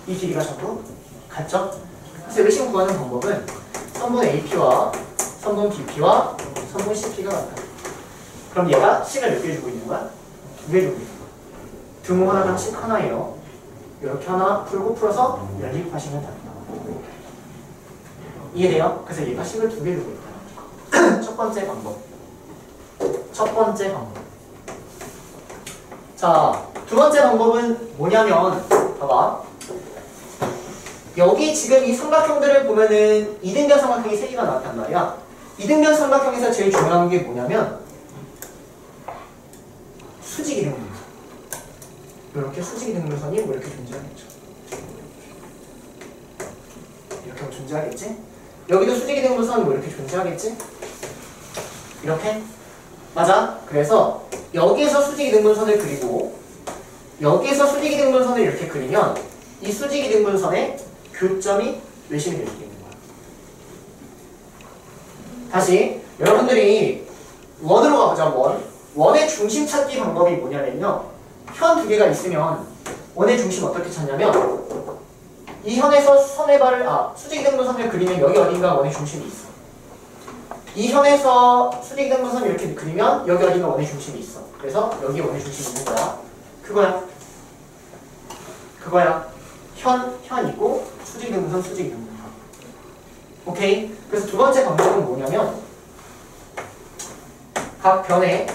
S1: 이 길이가 전부 같죠? 그래서 외심 구하는 방법은 선분 AP와 선분 BP와 선분 CP가 같아. 그럼 얘가 식을 몇개 주고 있는 거야? 두 개 주고 있는 거야. 등호 하나당 식 하나예요. 이렇게 하나 풀고 풀어서 연립하시면 됩니다. 이해돼요? 그래서 얘가 식을 두 개 주고 있다. 첫 번째 방법. 첫 번째 방법. 자, 두 번째 방법은 뭐냐면, 봐봐. 여기 지금 이 삼각형들을 보면은 이등변 삼각형이 세 개가 나왔단 말이야. 이등변 삼각형에서 제일 중요한 게 뭐냐면 수직 이 등분선. 이렇게 수직 이 등분선이 뭐 이렇게 존재하겠죠. 이렇게 뭐 존재하겠지? 여기도 수직 이 등분선이 뭐 이렇게 존재하겠지? 이렇게? 맞아? 그래서 여기에서 수직 이 등분선을 그리고 여기에서 수직 이 등분선을 이렇게 그리면 이 수직 이 등분선의 교점이 외심이 될수 있는 거야. 다시 여러분들이 원으로 가보자 원. 원의 중심 찾기 방법이 뭐냐면요. 현 두 개가 있으면 원의 중심 어떻게 찾냐면 이 현에서 선의 발을 아 수직이 등분선을 그리면 여기 어딘가 원의 중심이 있어. 이 현에서 수직이 등분선 이렇게 그리면 여기 어딘가 원의 중심이 있어. 그래서 여기 원의 중심이 있는 거야. 그거야. 그거야. 현, 현 있고 수직이 등분선, 수직이 등분선. 오케이? 그래서 두 번째 방법은 뭐냐면 각 변의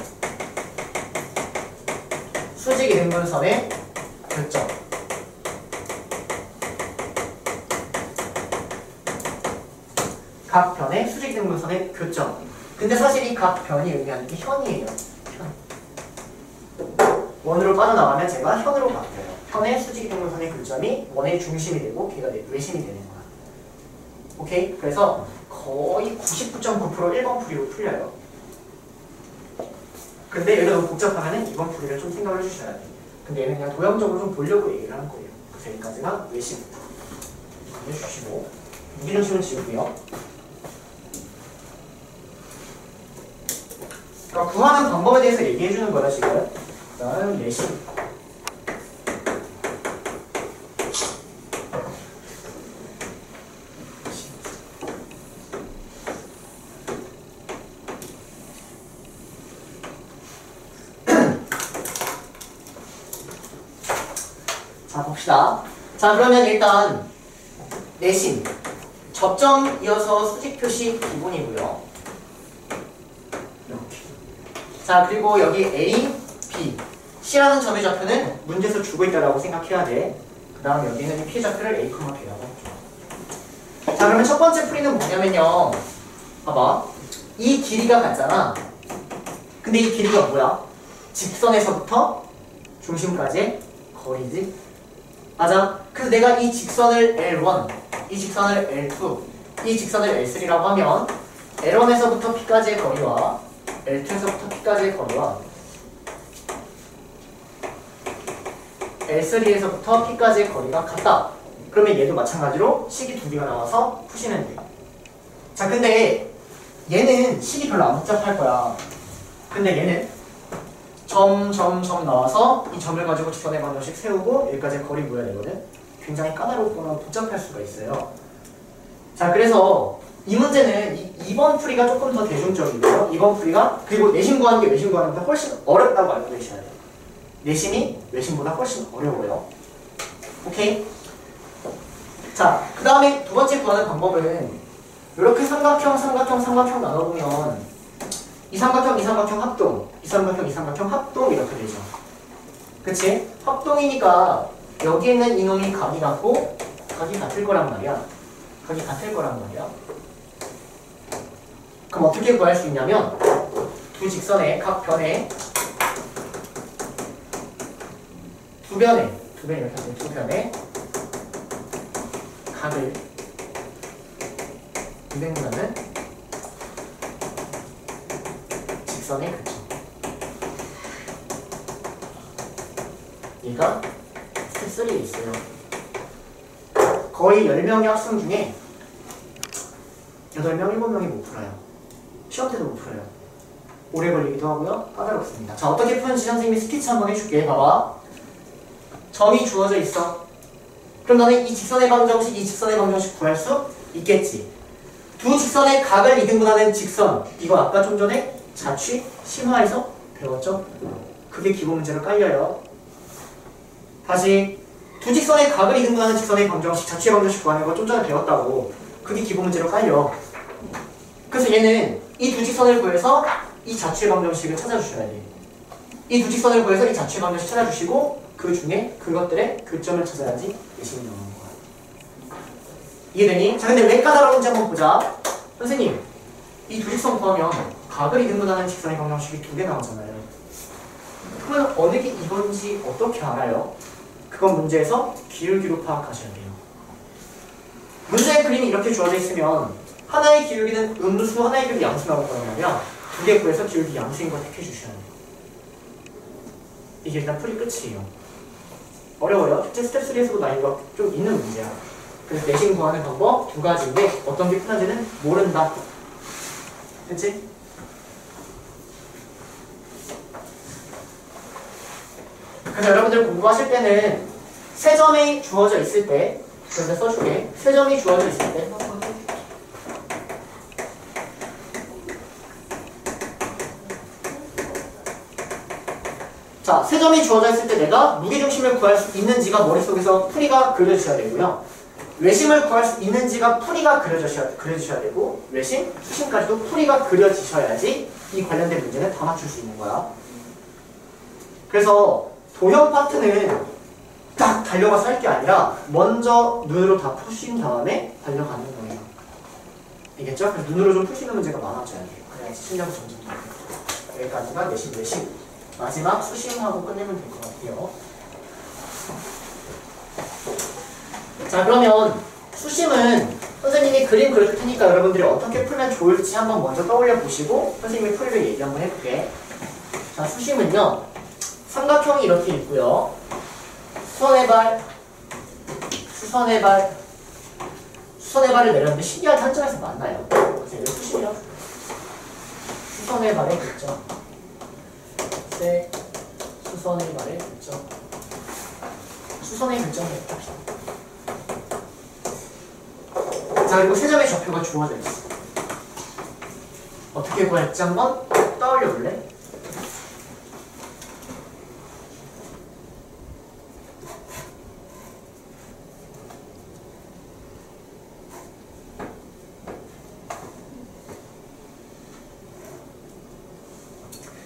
S1: 수직이 등분선의 교점. 각 변의 수직이 등분선의 교점. 근데 사실 이 각 변이 의미하는 게 현이에요. 현. 원으로 빠져나가면 제가 현으로 바뀌어요. 현의 수직 등분선의 교점이 원의 중심이 되고 걔가 내- 외심이 되는 거야. 오케이? 그래서 거의 99.9% 1번 풀이로 풀려요. 근데 얘가 너무 복잡하면 2번 풀이를 좀 생각을 해주셔야 돼. 근데 얘는 그냥 도형적으로 좀 보려고 얘기를 하는 거예요. 그래서 여기까지가 외심. 해주시고 무기중심은 지우고요. 그러니까 구하는 방법에 대해서 얘기해 주는 거야 지금. 그다음 내심. 자 봅시다. 자 그러면 일단 내심 접점 이어서 수직 표시 기본이고요. 자 그리고 여기 A, B, C라는 점의 좌표는 문제에서 주고 있다라고 생각해야 돼. 그 다음 여기는 이 피해 좌표를 A, B라고 할게요. 자 그러면 첫 번째 풀이는 뭐냐면요. 봐봐. 이 길이가 같잖아. 근데 이 길이가 뭐야? 직선에서부터 중심까지의 거리지. 맞아. 그래서 내가 이 직선을 L1, 이 직선을 L2, 이 직선을 L3라고 하면 L1에서부터 P까지의 거리와 L2에서부터 P까지의 거리와 L3에서부터 P까지의 거리가 같다. 그러면 얘도 마찬가지로 식이 두 개가 나와서 푸시면 돼. 자, 근데 얘는 식이 별로 안 복잡할 거야. 근데 얘는 점, 점, 점 나와서 이 점을 가지고 직선의 방정식 세우고 여기까지 거리 모여야 되거든. 굉장히 까다롭거나 복잡할 수가 있어요. 자, 그래서 이 문제는 이, 2번 풀이가 조금 더 대중적이고요. 2번 풀이가 그리고 내심 구하는 게 외심 구하는 것보다 훨씬 어렵다고 알고 계셔야 돼요. 내심이 외심보다 훨씬 어려워요. 오케이? 자, 그 다음에 두 번째 구하는 방법은 이렇게 삼각형, 삼각형, 삼각형 나눠보면 이 삼각형, 이 삼각형 합동, 이 삼각형, 이 삼각형 합동 이렇게 되죠. 그치? 합동이니까 여기 있는 이놈이 각이 같고 각이 같을 거란 말이야. 각이 같을 거란 말이야. 그럼 어떻게 구할 수 있냐면 두 직선의 각 변에 두 변에 두 변이 이렇게 하면 두 변에 각을 이등분하는 직선의 그점 얘가 스텝 3에 있어요. 거의 10명의 학생 중에 8명, 7명이 못 풀어요. 시험 때도 못 풀어요. 오래 걸리기도 하고요. 까다롭습니다. 자, 어떻게 푸는지 선생님이 스케치 한번 해줄게. 봐봐. 점이 주어져 있어. 그럼 너는 이 직선의 방정식, 이 직선의 방정식 구할 수 있겠지. 두 직선의 각을 이등분하는 직선. 이거 아까 좀 전에 자취, 심화에서 배웠죠? 그게 기본 문제로 깔려요. 다시 두 직선의 각을 이등분하는 직선의 방정식, 자취의 방정식 구하는 거 좀 전에 배웠다고. 그게 기본 문제로 깔려. 그래서 얘는 이 두 직선을 구해서 이 자취의 방정식을 찾아주셔야 돼. 이 두 직선을 구해서 이 자취의 방정식 찾아주시고 그 중에 그것들의 교점을 찾아야지 예심이 나오는 거야. 이해되니? 자 근데 왜 까다로운지 한번 보자. 선생님, 이 두 직선 구하면 각을 이등분하는 직선의 방정식이 두 개 나오잖아요. 그러면 어느 게 이건지 어떻게 알아요? 그건 문제에서 기울기로 파악하셔야 돼요. 문제의 그림이 이렇게 주어져 있으면 하나의 기울기는 음수, 하나의 기울기 양수 나올 거란 말이야. 두개 구해서 기울기 양수인 거 택해 주셔야 돼요. 이게 일단 풀이 끝이에요. 어려워요. 실제 스텝 3에서도 난이도가 좀 있는 문제야. 그래서 내심 구하는 방법 두 가지인데 어떤 게 편한지는 모른다. 됐지? 그래서 여러분들 공부하실 때는 세 점이 주어져 있을 때 그런데 써줄게. 세 점이 주어져 있을 때 자, 세 점이 주어져 있을 때 내가 무게중심을 구할 수 있는지가 머릿속에서 풀이가 그려주셔야 되고요. 외심을 구할 수 있는지가 풀이가 그려주셔야, 그려주셔야 되고 외심, 수심까지도 풀이가 그려지셔야지 이 관련된 문제는 다 맞출 수 있는 거야. 그래서 도형 파트는 딱 달려가서 할 게 아니라 먼저 눈으로 다 푸신 다음에 달려가는 거예요. 알겠죠? 그래서 눈으로 좀 푸시는 문제가 많아져야 돼요. 그래야지 실력이 점점 더 여기까지가 내심, 외심. 마지막 수심하고 끝내면 될 것 같아요. 자 그러면 수심은 선생님이 그림 그릴 테니까 여러분들이 어떻게 풀면 좋을지 한번 먼저 떠올려 보시고 선생님이 풀이를 얘기 한번 해볼게. 자 수심은요 삼각형이 이렇게 있고요. 수선의 발, 수선의 발, 수선의 발을 내렸는데 신기한 한점에서 만나요. 그래서 이거 수심이요. 수선의 발의 교점. 세 수선의 발의 교점. 수선의 합시다. 자 그리고 세 점의 좌표가 주어져 있어. 어떻게 구할지 한번 떠올려 볼래?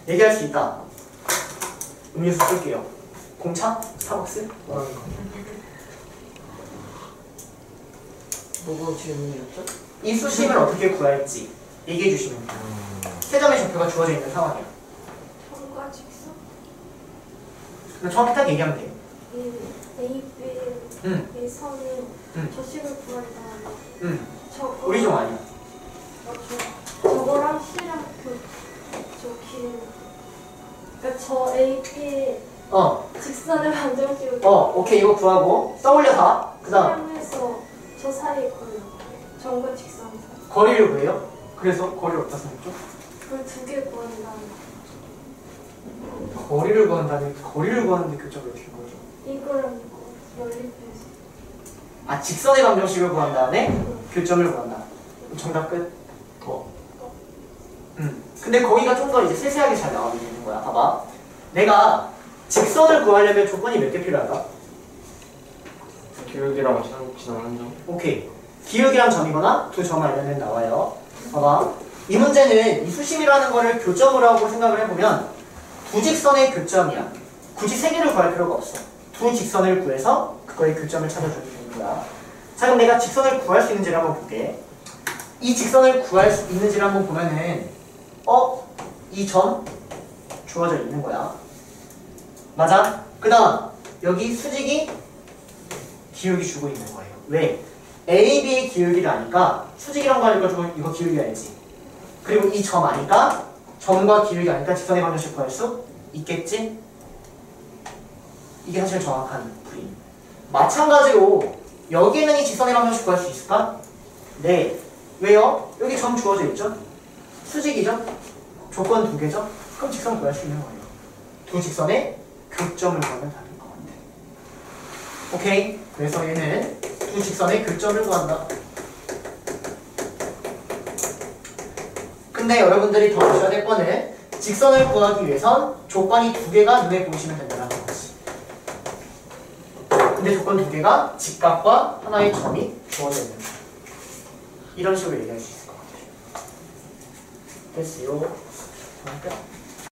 S1: 얘기할 수 있다. 음료수 쓸게요. 공차? 스타벅스? 뭐라는 거.
S3: 뭐가 질문이었죠?
S1: 이 수심을 어떻게 구할지 얘기해 주시면 돼요. 세 점의 좌표가 주어져 있는 상황이야.
S5: 점과 직선
S1: 그럼 정확히 딱 얘기하면 돼요.
S5: 이 A,
S1: 응,
S5: B, 이 선은
S1: 응.
S5: 저식을 구한 다음에
S1: 응.
S5: 저거
S1: 우리 좀 아니야.
S5: 어, 저, 저거랑 C랑 그 저길 그러니까 저 A, B
S1: 어,
S5: 직선을 방정식으로
S1: 어, 오케이 이거 구하고 떠올려서 그다음
S5: 사용해서 저 사이에 걸려 점과 직선 사이
S1: 거리를 구해요. 그래서 거리를 어디다 써있죠?
S5: 그걸 두 개 구한 다음에
S1: 거리를 구한다는 거리를 구하는데 교점을 어떻게 구하죠?
S5: 이거랑 이거 연립해서
S1: 아 직선의 방정식을 구한 다음에 교점을 구한다. 정답 끝.
S2: 어?
S1: 음. 근데 거기가 좀 더 이제 세세하게 잘 나와야 되는 거야. 봐봐. 내가 직선을 구하려면 조건이 몇 개 필요할까?
S2: 기울기랑 지나는 점?
S1: 오케이. 기울기랑 점이거나 두 점 알려면 나와요. 봐봐. 이 문제는 이 수심이라는 거를 교점으로 하고 생각을 해보면 두 직선의 교점이야. 굳이 세 개를 구할 필요가 없어. 두 직선을 구해서 그거의 교점을 찾아주면 되는 거야. 자 그럼 내가 직선을 구할 수 있는지를 한번 볼게. 이 직선을 구할 수 있는지를 한번 보면은 어? 이 점 주어져 있는 거야. 맞아? 그 다음 여기 수직이 기울기 주고 있는 거예요. 왜? A, B의 기울기를 아니까 수직이란 거 아니까 이거 기울기 알지? 그리고 이 점 아니까 점과 기울기 아니까 직선의 방정식 구할 수 있겠지? 이게 사실 정확한 풀이. 마찬가지로 여기는 이 직선의 방정식 구할 수 있을까? 네. 왜요? 여기 점 주어져 있죠? 수직이죠? 조건 두 개죠? 그럼 직선 구할 수 있는 거예요. 두 직선의 교점을 구하면 답일 것 같아. 오케이? 그래서 얘는 두 직선의 교점을 구한다. 근데 여러분들이 더 아셔야 될 거는 직선을 구하기 위해선 조건이 두 개가 눈에 보이시면 된다는 거지. 근데 조건 두 개가 직각과 하나의 점이 주어져 있는 거야. 이런 식으로 얘기할 수. 됐어 요. 할까?